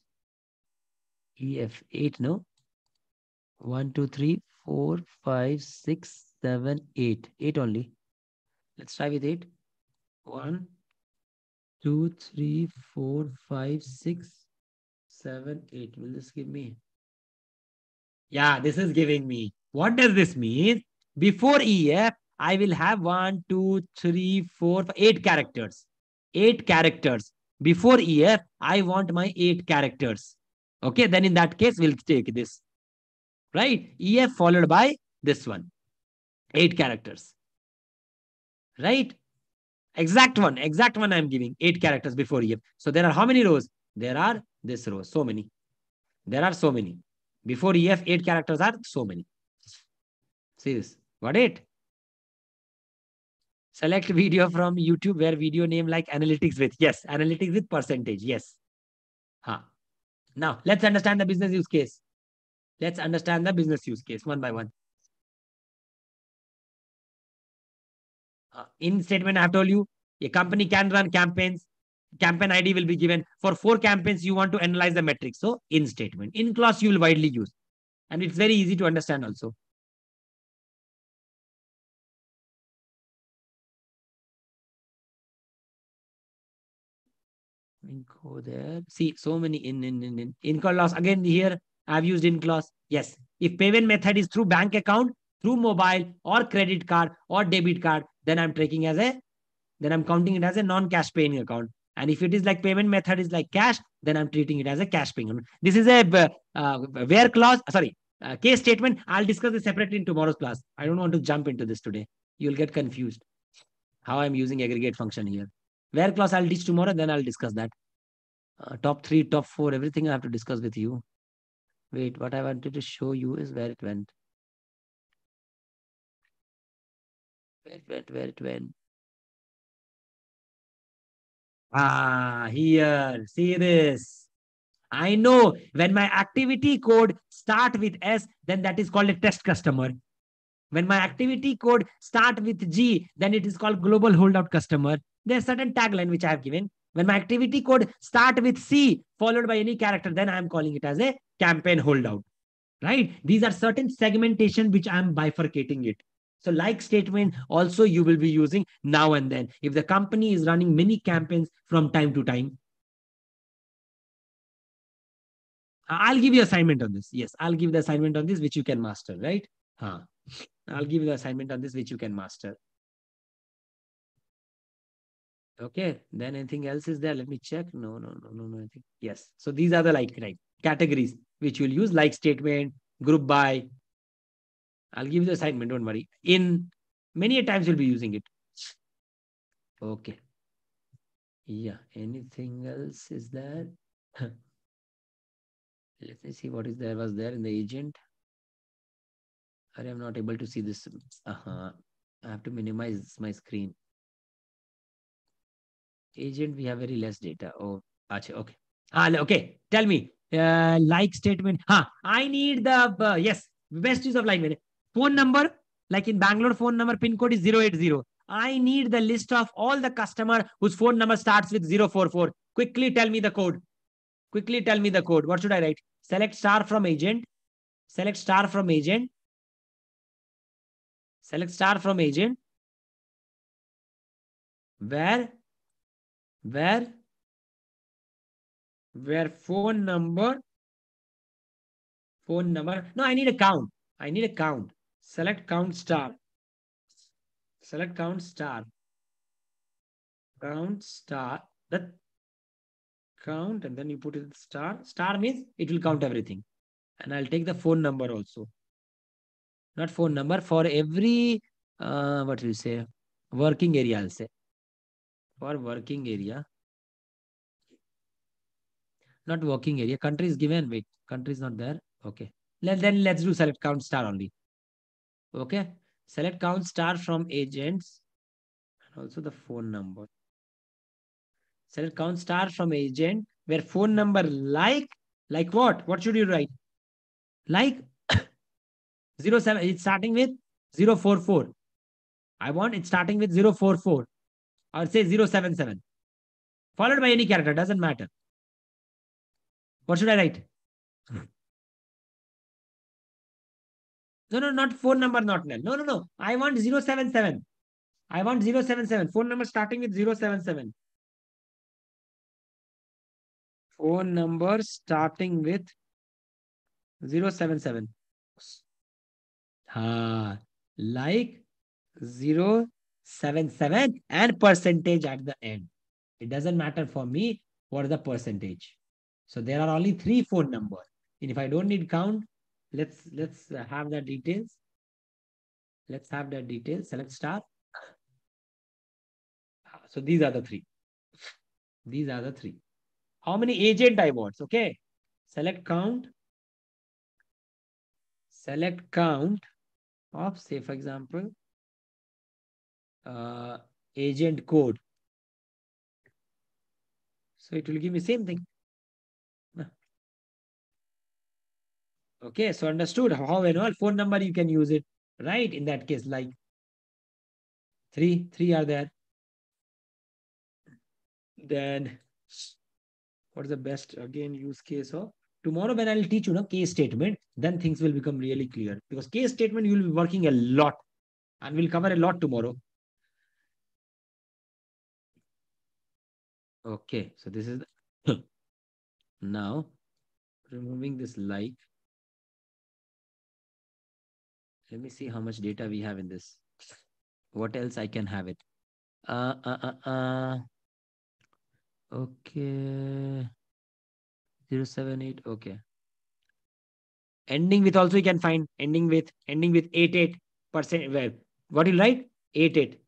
EF eight, no? One, two, three, four, five, six, seven, eight. Eight only. Let's try with eight. One, two, three, four, five, six, seven, eight. Will this give me? Yeah, this is giving me. What does this mean? Before EF, I will have one, two, three, four, eight characters. Eight characters. Before EF, I want my eight characters. Okay, then in that case, we'll take this. Right? EF followed by this one. Eight characters. Right? Exact one. Exact one I'm giving. Eight characters before EF. So there are how many rows? There are this row. So many. There are so many. Before EF, eight characters are so many. See this. Got it? Select video from YouTube where video name like analytics with. Yes, analytics with percentage. Yes. Huh. Now, let's understand the business use case. Let's understand the business use case one by one. Uh, in statement, I have told you, a company can run campaigns. Campaign ID will be given. For four campaigns, you want to analyze the metrics. So in statement, in class, you will widely use. And it's very easy to understand also. go there. See, so many in in in in in clause. Again, here I've used in class. Yes. If payment method is through bank account, through mobile or credit card or debit card, then I'm taking as a then I'm counting it as a non-cash paying account. And if it is like payment method is like cash, then I'm treating it as a cash payment. This is a uh, uh, where clause, sorry, uh, case statement. I'll discuss this separately in tomorrow's class. I don't want to jump into this today. You'll get confused how I'm using aggregate function here. Where clause I'll teach tomorrow, then I'll discuss that. Uh, top three, top four, everything I have to discuss with you. Wait, what I wanted to show you is where it went. Where it went, where it went. Ah, here, see this. I know when my activity code start with S, then that is called a test customer. When my activity code start with G, then it is called global holdout customer. There's certain tagline which I have given. When my activity code start with C followed by any character, then I'm calling it as a campaign holdout, right? These are certain segmentation which I'm bifurcating it. So like statement also you will be using now and then. If the company is running many campaigns from time to time, I'll give you assignment on this. Yes, I'll give the assignment on this, which you can master, right? Huh. I'll give you the assignment on this, which you can master. Okay, then anything else is there? Let me check. No, no, no, no, no. Yes. So these are the like right categories which you'll use like statement, group by, I'll give you the assignment, don't worry. In many a times you'll be using it. Okay. Yeah, anything else is there? Let me see what is there was there in the agent. I am not able to see this. Uh -huh. I have to minimize my screen. Agent, we have very less data. Oh, okay. Ah, okay. Tell me, uh, like statement. Huh. I need the, uh, yes, best use of line. Phone number, like in Bangalore, phone number pin code is 080. I need the list of all the customer whose phone number starts with 044. Quickly tell me the code. Quickly tell me the code. What should I write? Select star from agent. Select star from agent. Select star from agent. Where? Where? Where phone number? Phone number. No, I need a count. I need a count. Select count star. Select count star. Count star. That count and then you put it star. Star means it will count everything. And I'll take the phone number also. Not phone number for every uh, what you say? Working area, I'll say. For working area. Not working area. Country is given. Wait, country is not there. Okay. Let, then let's do select count star only. Okay. Select count star from agents and also the phone number. Select count star from agent where phone number like, like what? What should you write? Like 07, it's starting with 044. I want it starting with 044 or say 077. Followed by any character, doesn't matter. What should I write? No, no, not phone number, not null. No, no, no. I want 077. I want 077. Phone number starting with 077. Phone number starting with 077. Ah, like 077 and percentage at the end. It doesn't matter for me what is the percentage. So there are only three phone numbers. And if I don't need count, let's let's have the details. Let's have the details. Select star. So these are the three. These are the three. How many agent i want? Okay. Select count. Select count of say for example uh, agent code. So it will give me same thing Okay, so understood how and all phone number you can use it, right? In that case, like three, three are there. Then What is the best again use case of tomorrow when I'll teach you a case statement, then things will become really clear because case statement you will be working a lot and we'll cover a lot tomorrow. Okay, so this is now removing this like. Let me see how much data we have in this. What else I can have it? Uh, uh, uh, uh. Okay. 078. Okay. Ending with also you can find ending with ending with 88 percent. Well, what you write? 88.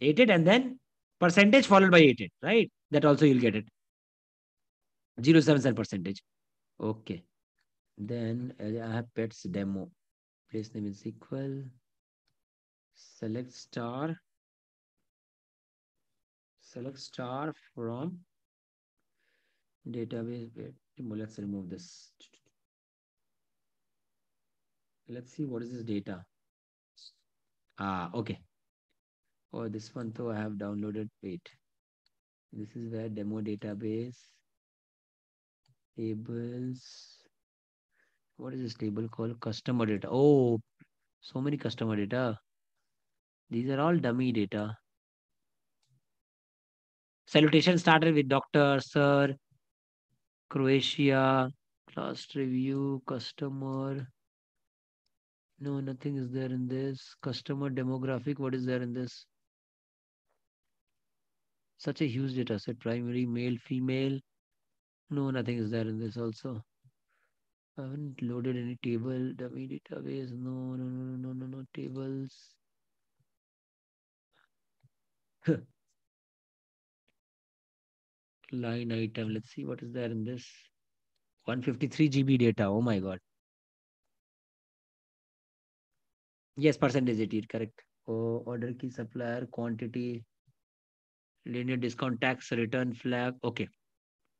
88 and then percentage followed by 88, right? That also you'll get it. 077 percentage. Okay. Then uh, I have pets demo. Place name is equal. Select star. Select star from database. Let's remove this. Let's see what is this data. Ah, okay. Oh, this one though I have downloaded. Wait. This is where demo database tables. What is this table called? Customer data. Oh, so many customer data. These are all dummy data. Salutation started with Dr. Sir, Croatia, class review, customer. No, nothing is there in this. Customer demographic, what is there in this? Such a huge data set, primary, male, female. No, nothing is there in this also. I haven't loaded any table, dummy database. No, no, no, no, no, no, tables. line item. Let's see what is there in this. 153 GB data. Oh my God. Yes, percentage it correct. Oh, order key supplier quantity linear discount tax return flag. Okay.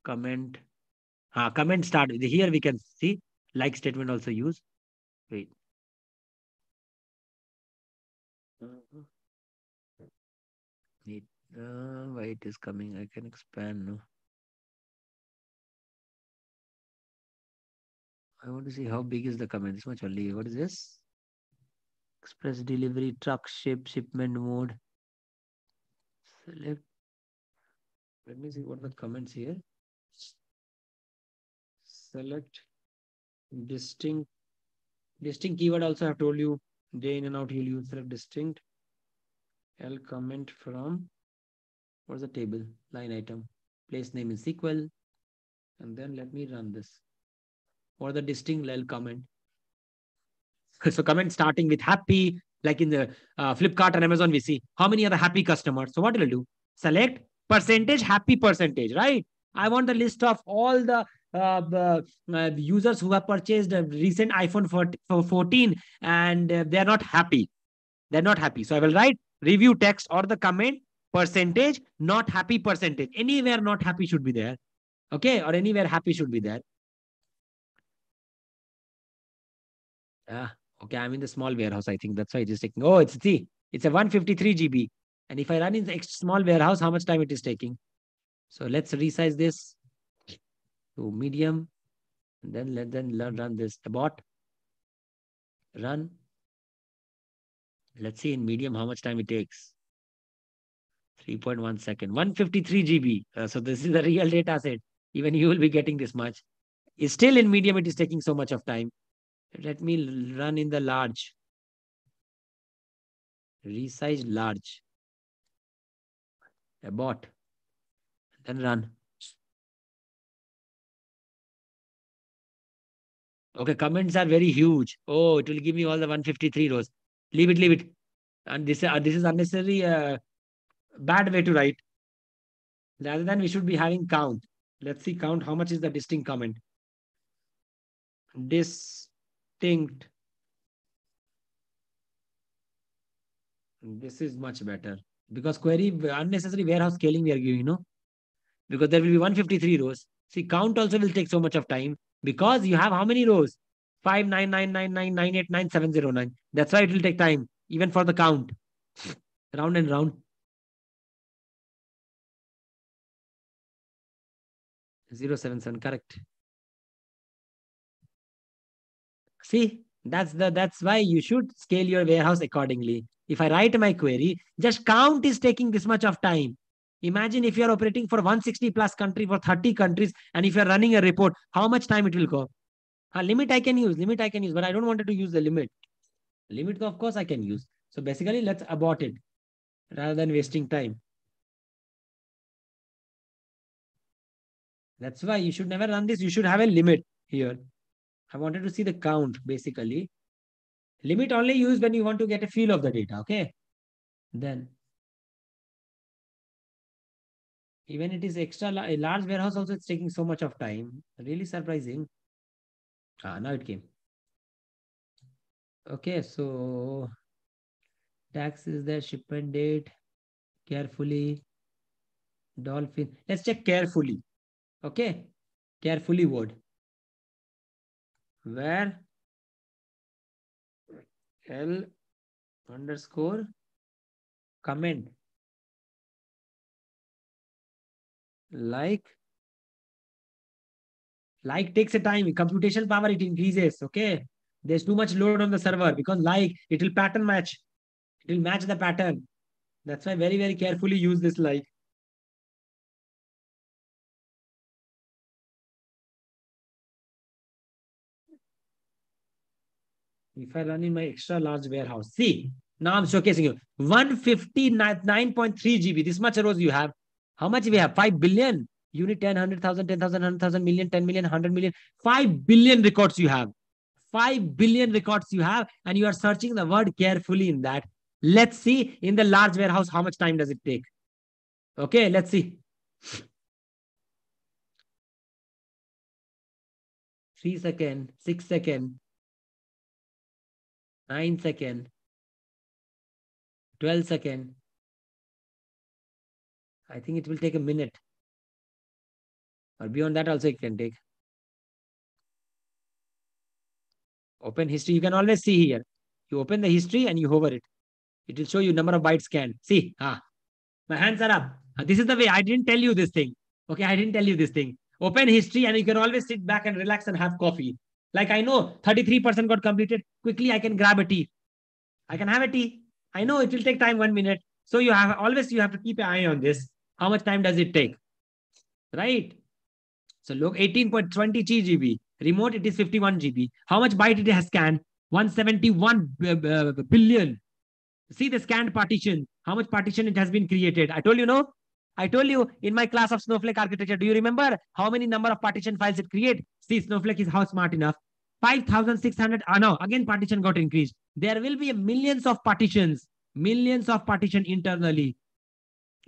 Comment. Ah, comment start. Here we can see like statement also use. Wait. Wait. Uh, why it is coming? I can expand. No. I want to see how big is the comment. This much only. What is this? Express delivery, truck, ship, shipment mode. Select. Let me see what the comments here. Select distinct. Distinct keyword also I've told you day in and out you'll use select distinct. L comment from What's the table? Line item. Place name in SQL. And then let me run this. What the distinct L comment? so comment starting with happy, like in the uh, Flipkart and Amazon, we see how many are the happy customers. So what will do? Select percentage, happy percentage, right? I want the list of all the uh, uh, users who have purchased a recent iPhone 14 and uh, they're not happy. They're not happy. So I will write review text or the comment percentage, not happy percentage. Anywhere not happy should be there. Okay. Or anywhere happy should be there. Ah, okay. I'm in the small warehouse. I think that's why it is taking. Oh, it's see, it's a 153 GB. And if I run in the small warehouse, how much time it is taking? So let's resize this to medium. And then let them run this abort. Run. Let's see in medium how much time it takes. 3.1 second, 153 GB. Uh, so this is the real data set. Even you will be getting this much. It's still in medium, it is taking so much of time. Let me run in the large. Resize large. Abort. Then run. Okay, comments are very huge. Oh, it will give me all the 153 rows. Leave it, leave it. And this, uh, this is unnecessary uh, bad way to write. Rather than we should be having count. Let's see count. How much is the distinct comment? Distinct. This is much better because query unnecessary warehouse scaling we are giving, you know, because there will be 153 rows. See, count also will take so much of time because you have how many rows? 5, 9, 9, 9, 9, 9, 8, 9, 7, 0, 9. That's why it will take time, even for the count. Round and round. 077, correct. See, that's the that's why you should scale your warehouse accordingly. If I write my query, just count is taking this much of time. Imagine if you're operating for 160 plus country for 30 countries, and if you're running a report, how much time it will go? A limit I can use, limit I can use, but I don't want to use the limit. Limit, of course, I can use. So basically, let's abort it rather than wasting time. That's why you should never run this. You should have a limit here. I wanted to see the count basically. Limit only used when you want to get a feel of the data. Okay. Then even it is extra a large warehouse also it's taking so much of time. Really surprising. Ah, now it came. Okay, so tax is there, shipment date, carefully, dolphin. Let's check carefully. Okay, carefully word. Where L underscore comment like like takes a time. Computational power it increases okay? There's too much load on the server because like it will pattern match. It will match the pattern. That's why very very carefully use this like. If I run in my extra large warehouse, see, now I'm showcasing you. 159.3 GB. This much rows you have. How much we have? 5 billion. Unit 10, 100,000, 10,000, 100,000, million, 10 million, 100 million. 5 billion records you have. 5 billion records you have. And you are searching the word carefully in that. Let's see in the large warehouse, how much time does it take? Okay, let's see. Three second, six second, 9 second, 12 second. I think it will take a minute. Or beyond that also it can take. Open history. You can always see here. You open the history and you hover it. It will show you number of bytes scanned. See, ah, my hands are up. Ah, this is the way. I didn't tell you this thing. Okay, I didn't tell you this thing. Open history and you can always sit back and relax and have coffee. Like I know 33% got completed. Quickly, I can grab a tea. I can have a tea. I know it will take time, one minute. So you have always you have to keep an eye on this. How much time does it take? Right? So look, 18.20 GB. Remote, it is 51 GB. How much byte it has scanned? 171 billion. See the scanned partition. How much partition it has been created. I told you, no? I told you in my class of Snowflake architecture, do you remember how many number of partition files it create? See, Snowflake is how smart enough. 5,600. Ah, no, again, partition got increased. There will be millions of partitions, millions of partition internally.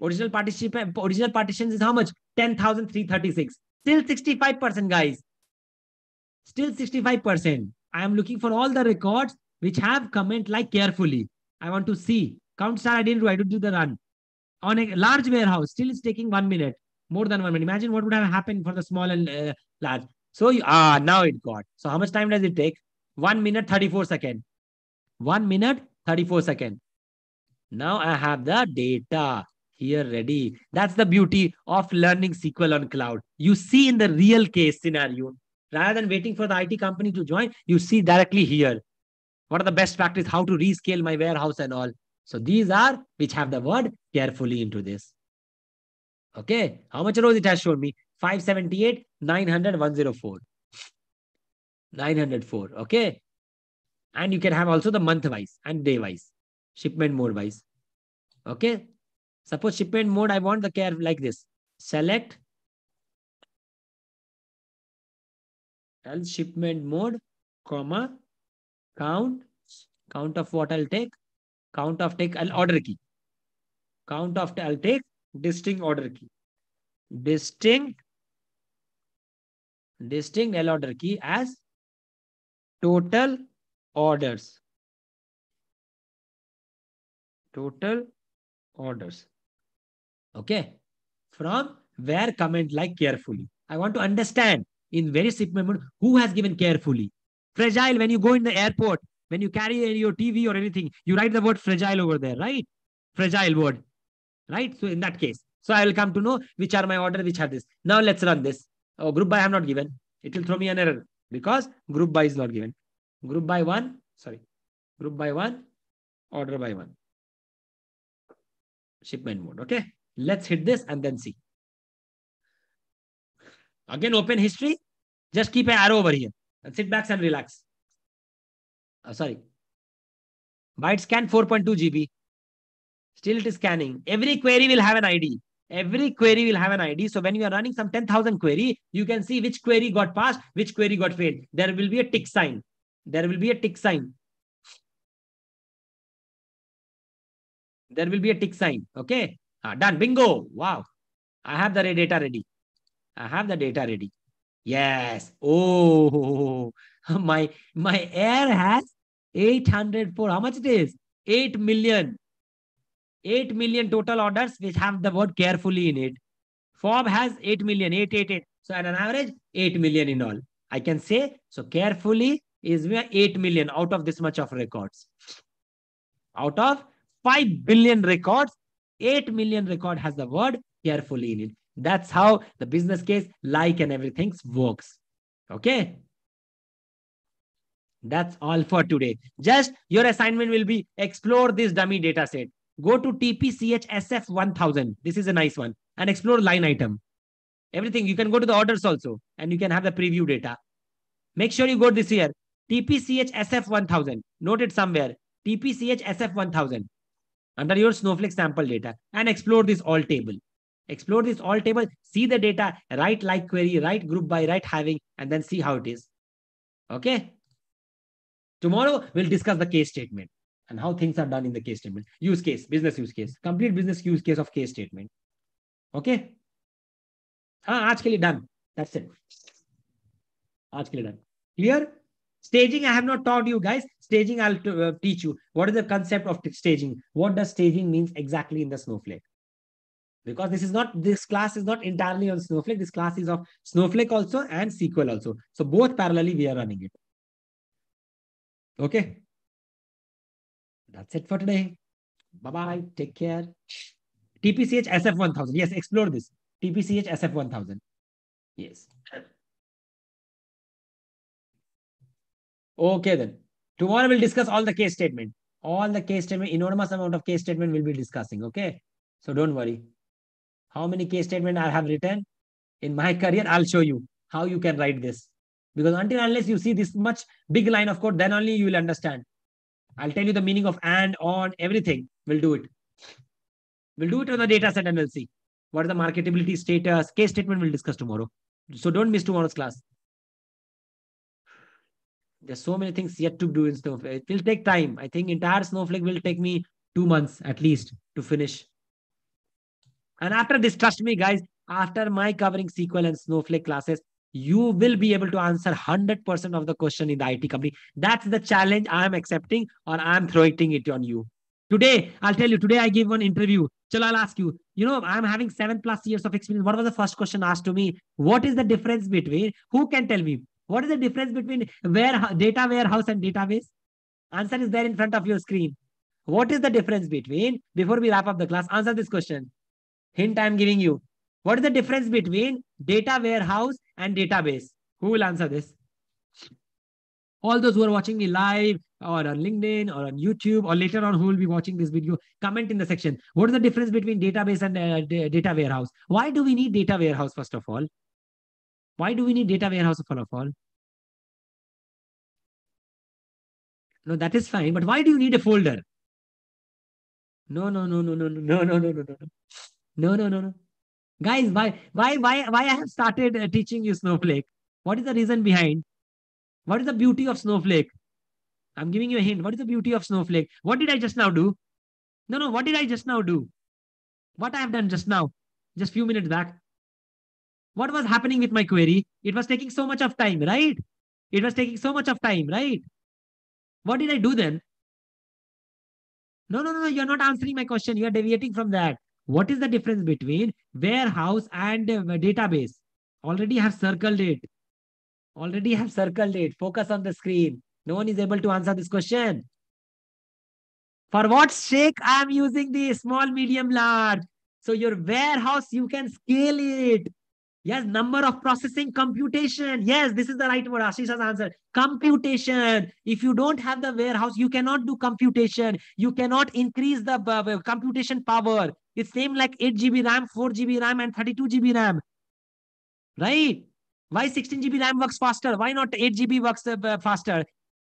Original partition, original partitions is how much? 10,336. Still 65%, guys. Still 65%. I am looking for all the records which have comment like carefully. I want to see. Count star I didn't do. I didn't do the run. On a large warehouse, still it's taking one minute. More than one minute. Imagine what would have happened for the small and uh, large. So, you, ah, now it got. So how much time does it take? 1 minute 34 second. 1 minute 34 second. Now I have the data here ready. That's the beauty of learning SQL on cloud. You see in the real case scenario, rather than waiting for the IT company to join, you see directly here. What are the best practice? How to rescale my warehouse and all. So these are which have the word carefully into this. Okay. How much rows it has shown me? 578, 900, 104. 904. Okay. And you can have also the month wise and day wise, shipment mode wise. Okay. Suppose shipment mode, I want the care like this. Select L shipment mode, comma, count, count of what I'll take, count of take, I'll order key. Count of, I'll take distinct order key. Distinct distinct L order key as total orders. Total orders. Okay. From where comment like carefully. I want to understand in very simple mode who has given carefully. Fragile, when you go in the airport, when you carry your TV or anything, you write the word fragile over there, right? Fragile word, right? So in that case, so I will come to know which are my order, which are this. Now let's run this. Oh, group by I have not given. It will throw me an error because group by is not given. Group by one, sorry, group by one, order by one. Shipment mode. Okay. Let's hit this and then see. Again, open history. Just keep an arrow over here and sit back and relax. Oh, sorry. Byte scan 4.2 GB. Still it is scanning. Every query will have an ID. Every query will have an ID. So when you are running some 10,000 query, you can see which query got passed, which query got failed. There will be a tick sign. There will be a tick sign. There will be a tick sign. Okay. Ah, done. Bingo. Wow. I have the data ready. I have the data ready. Yes. Oh, my, my air has 804. How much it is? 8 million. 8 million total orders which have the word carefully in it. FOB has 8 million, 888. So at an average, 8 million in all. I can say, so carefully is 8 million out of this much of records. Out of 5 billion records, 8 million record has the word carefully in it. That's how the business case, like and everything works. Okay. That's all for today. Just your assignment will be explore this dummy data set. Go to TPCHSF 1000. This is a nice one. And explore line item. Everything. You can go to the orders also. And you can have the preview data. Make sure you go this year. TPCHSF 1000. Note it somewhere. TPCH SF 1000 Under your Snowflake sample data. And explore this all table. Explore this all table. See the data. Write like query. Write group by. Write having. And then see how it is. Okay. Tomorrow, we'll discuss the case statement and how things are done in the case statement. Use case, business use case, complete business use case of case statement. Okay? हाँ आज के लिए done. That's it. आज के लिए done. Clear? Staging, I have not taught you guys. Staging, I'll uh, teach you. What is the concept of staging? What does staging means exactly in the Snowflake? Because this is not, this class is not entirely on Snowflake. This class is of Snowflake also and SQL also. So both parallelly we are running it. Okay. That's it for today. Bye-bye. Take care. TPCH SF1000. Yes, explore this. TPCH SF1000. Yes. Okay then. Tomorrow we'll discuss all the case statement. All the case statement, enormous amount of case statement we'll be discussing. Okay. So don't worry. How many case statement I have written in my career, I'll show you how you can write this. Because until unless you see this much big line of code, then only you will understand. I'll tell you the meaning of and, on, everything. We'll do it. We'll do it on the data set and we'll see. What is the marketability status? Case statement we'll discuss tomorrow. So don't miss tomorrow's class. There's so many things yet to do in Snowflake. It will take time. I think entire Snowflake will take me two months at least to finish. And after this, trust me, guys, after my covering SQL and Snowflake classes, you will be able to answer 100% of the question in the IT company. That's the challenge I'm accepting or I'm throwing it on you. Today, I'll tell you, today I gave one interview. Chalo, I'll ask you, you know, I'm having seven plus years of experience. What was the first question asked to me? What is the difference between, who can tell me? What is the difference between where, data warehouse and database? Answer is there in front of your screen. What is the difference between, before we wrap up the class, answer this question. Hint I'm giving you. What is the difference between data warehouse and database? Who will answer this? All those who are watching me live or on LinkedIn or on YouTube or later on who will be watching this video, comment in the section. What is the difference between database and uh, data warehouse? Why do we need data warehouse first of all? Why do we need data warehouse of all? No, that is fine. But why do you need a folder? No, no, no, no, no, no, no, no, no, no, no, no, no, no, no. Guys why why why why i have started uh, teaching you snowflake? What is the reason behind? What is the beauty of snowflake? I'm giving you a hint. What is the beauty of snowflake? What did i just now do? No no what did i just now do? What i have done just now? Just few minutes back what was happening with my query it was taking so much of time right it was taking so much of time right what did i do then no no no, no you're not answering my question you're deviating from that what is the difference between warehouse and uh, database? Already have circled it. Already have circled it. Focus on the screen. No one is able to answer this question. For what sake I am using the small, medium, large. So your warehouse, you can scale it. Yes, number of processing computation. Yes, this is the right word. Ashish has answered. Computation. If you don't have the warehouse, you cannot do computation. You cannot increase the uh, computation power. It's same like 8 GB RAM, 4 GB RAM, and 32 GB RAM. Right? Why 16 GB RAM works faster? Why not 8 GB works uh, faster?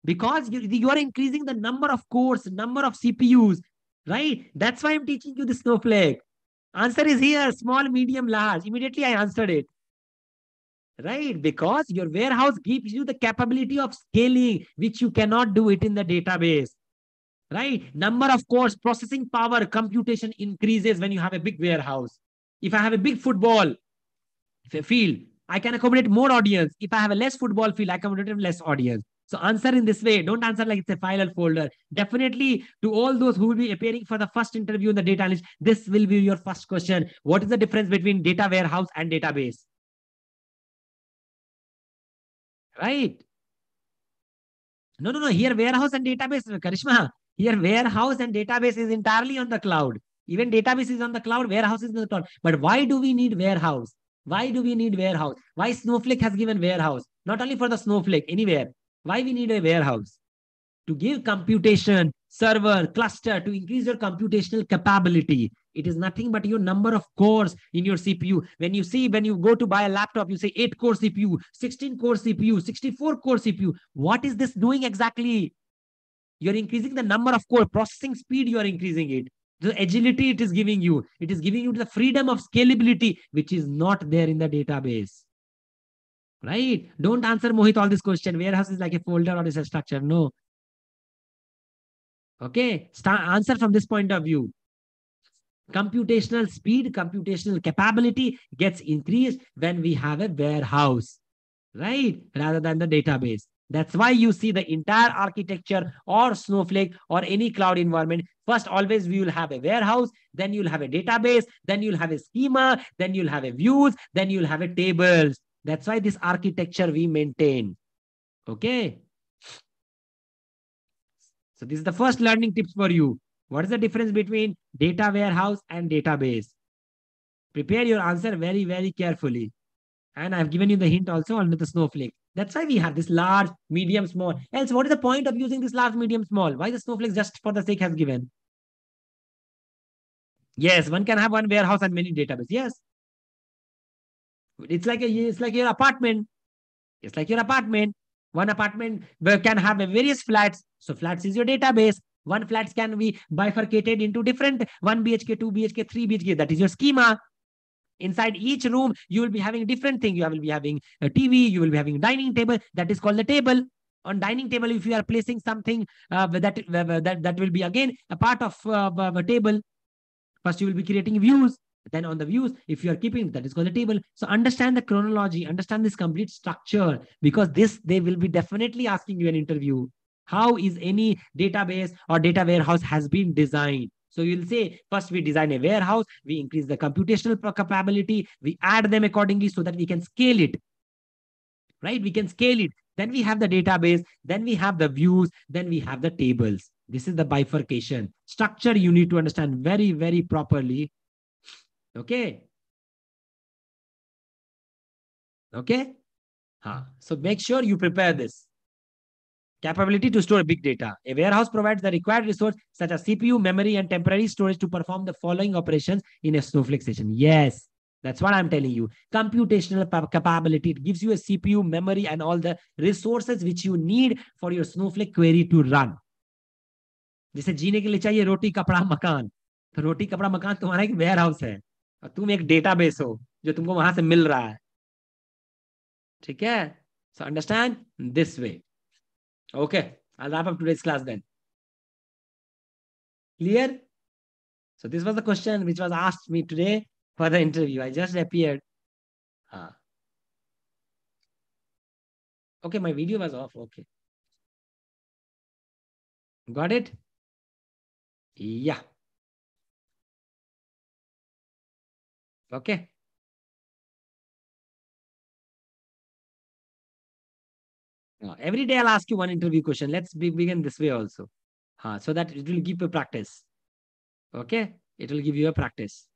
Because you, you are increasing the number of cores, number of CPUs. Right? That's why I'm teaching you the snowflake. Answer is here, small, medium, large. Immediately I answered it. Right? Because your warehouse gives you the capability of scaling, which you cannot do it in the database. Right? Number of cores, processing power, computation increases when you have a big warehouse. If I have a big football field, I can accommodate more audience. If I have a less football field, I can accommodate less audience. So answer in this way. Don't answer like it's a file or folder. Definitely to all those who will be appearing for the first interview in the data analyst, this will be your first question. What is the difference between data warehouse and database? Right? No, no, no. Here warehouse and database, Karishma. Here warehouse and database is entirely on the cloud. Even database is on the cloud, warehouse is on the cloud. But why do we need warehouse? Why do we need warehouse? Why Snowflake has given warehouse? Not only for the Snowflake, anywhere. Why we need a warehouse? To give computation, server, cluster, to increase your computational capability. It is nothing but your number of cores in your CPU. When you see, when you go to buy a laptop, you say 8 core CPU, 16 core CPU, 64 core CPU. What is this doing exactly? You're increasing the number of core, processing speed, you are increasing it. The agility it is giving you. It is giving you the freedom of scalability, which is not there in the database. Right? Don't answer Mohit all this question. Warehouse is like a folder or is a structure. No. Okay. Start answer from this point of view. Computational speed, computational capability gets increased when we have a warehouse, right? Rather than the database. That's why you see the entire architecture or Snowflake or any cloud environment. First, always we will have a warehouse, then you'll have a database, then you'll have a schema, then you'll have a views, then you'll have a tables. That's why this architecture we maintain. Okay. So this is the first learning tips for you. What is the difference between data warehouse and database? Prepare your answer very, very carefully. And I've given you the hint also under the snowflake. That's why we have this large, medium, small. Else, what is the point of using this large, medium, small? Why the snowflake just for the sake has given? Yes, one can have one warehouse and many database. Yes. It's like a, it's like your apartment. It's like your apartment. One apartment can have a various flats. So flats is your database. One flats can be bifurcated into different 1 BHK, 2 BHK, 3 BHK. That is your schema. Inside each room, you will be having different thing. You will be having a TV. You will be having a dining table. That is called the table. On dining table, if you are placing something uh, that, uh, that that will be again a part of uh, a table. First, you will be creating views. Then on the views, if you are keeping that is called the table. So understand the chronology, understand this complete structure because this they will be definitely asking you an interview. How is any database or data warehouse has been designed? So you'll say, first we design a warehouse, we increase the computational capability, we add them accordingly so that we can scale it. Right? We can scale it. Then we have the database, then we have the views, then we have the tables. This is the bifurcation. Structure you need to understand very, very properly Okay. Okay. Huh. So make sure you prepare this. Capability to store big data. A warehouse provides the required resource such as CPU, memory, and temporary storage to perform the following operations in a Snowflake station. Yes, that's what I'm telling you. Computational capability. It gives you a CPU, memory, and all the resources which you need for your Snowflake query to run. जैसे जीने के लिए चाहिए रोटी कपड़ा मकान तो रोटी कपड़ा मकान तुम्हारा एक वेयर है और तुम एक डेटाबेस हो जो तुमको वहाँ से मिल रहा है। ठीक है? So understand this way okay I लाप अपूडेज class then clear so this was the question which was asked me today for the interview I just appear okay my video was off okay got it yeah. Okay Now, every day I'll ask you one interview question. Let's be, begin this way also. Uh, so that it will give you practice. Okay. It will give you a practice.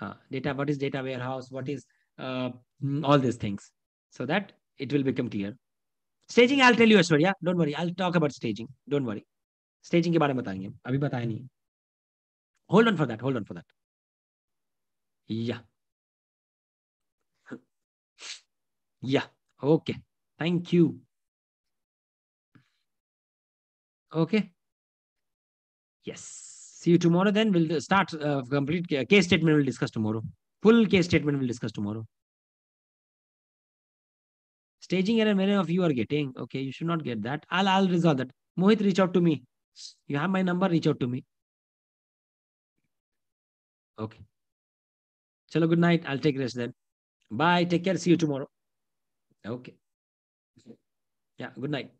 Uh, data, what is data warehouse? What is uh, hmm, all these things? So that it will become clear. Staging, I'll tell you, Ashwarya. Don't worry. I'll talk about staging. Don't worry. Staging ke baare mein. Abhi. Hold on for that. Hold on for that yeah. Yeah. Okay. Thank you. Okay. Yes. See you tomorrow then. We'll start uh, complete case statement we'll discuss tomorrow. Full case statement we'll discuss tomorrow. Staging error many of you are getting. Okay you should not get that. I'll i'll resolve that. Mohit reach out to me. You have my number reach out to me. Okay. Chalo, good night. I'll take rest then. Bye. Take care. See you tomorrow. Okay. Yeah, good night.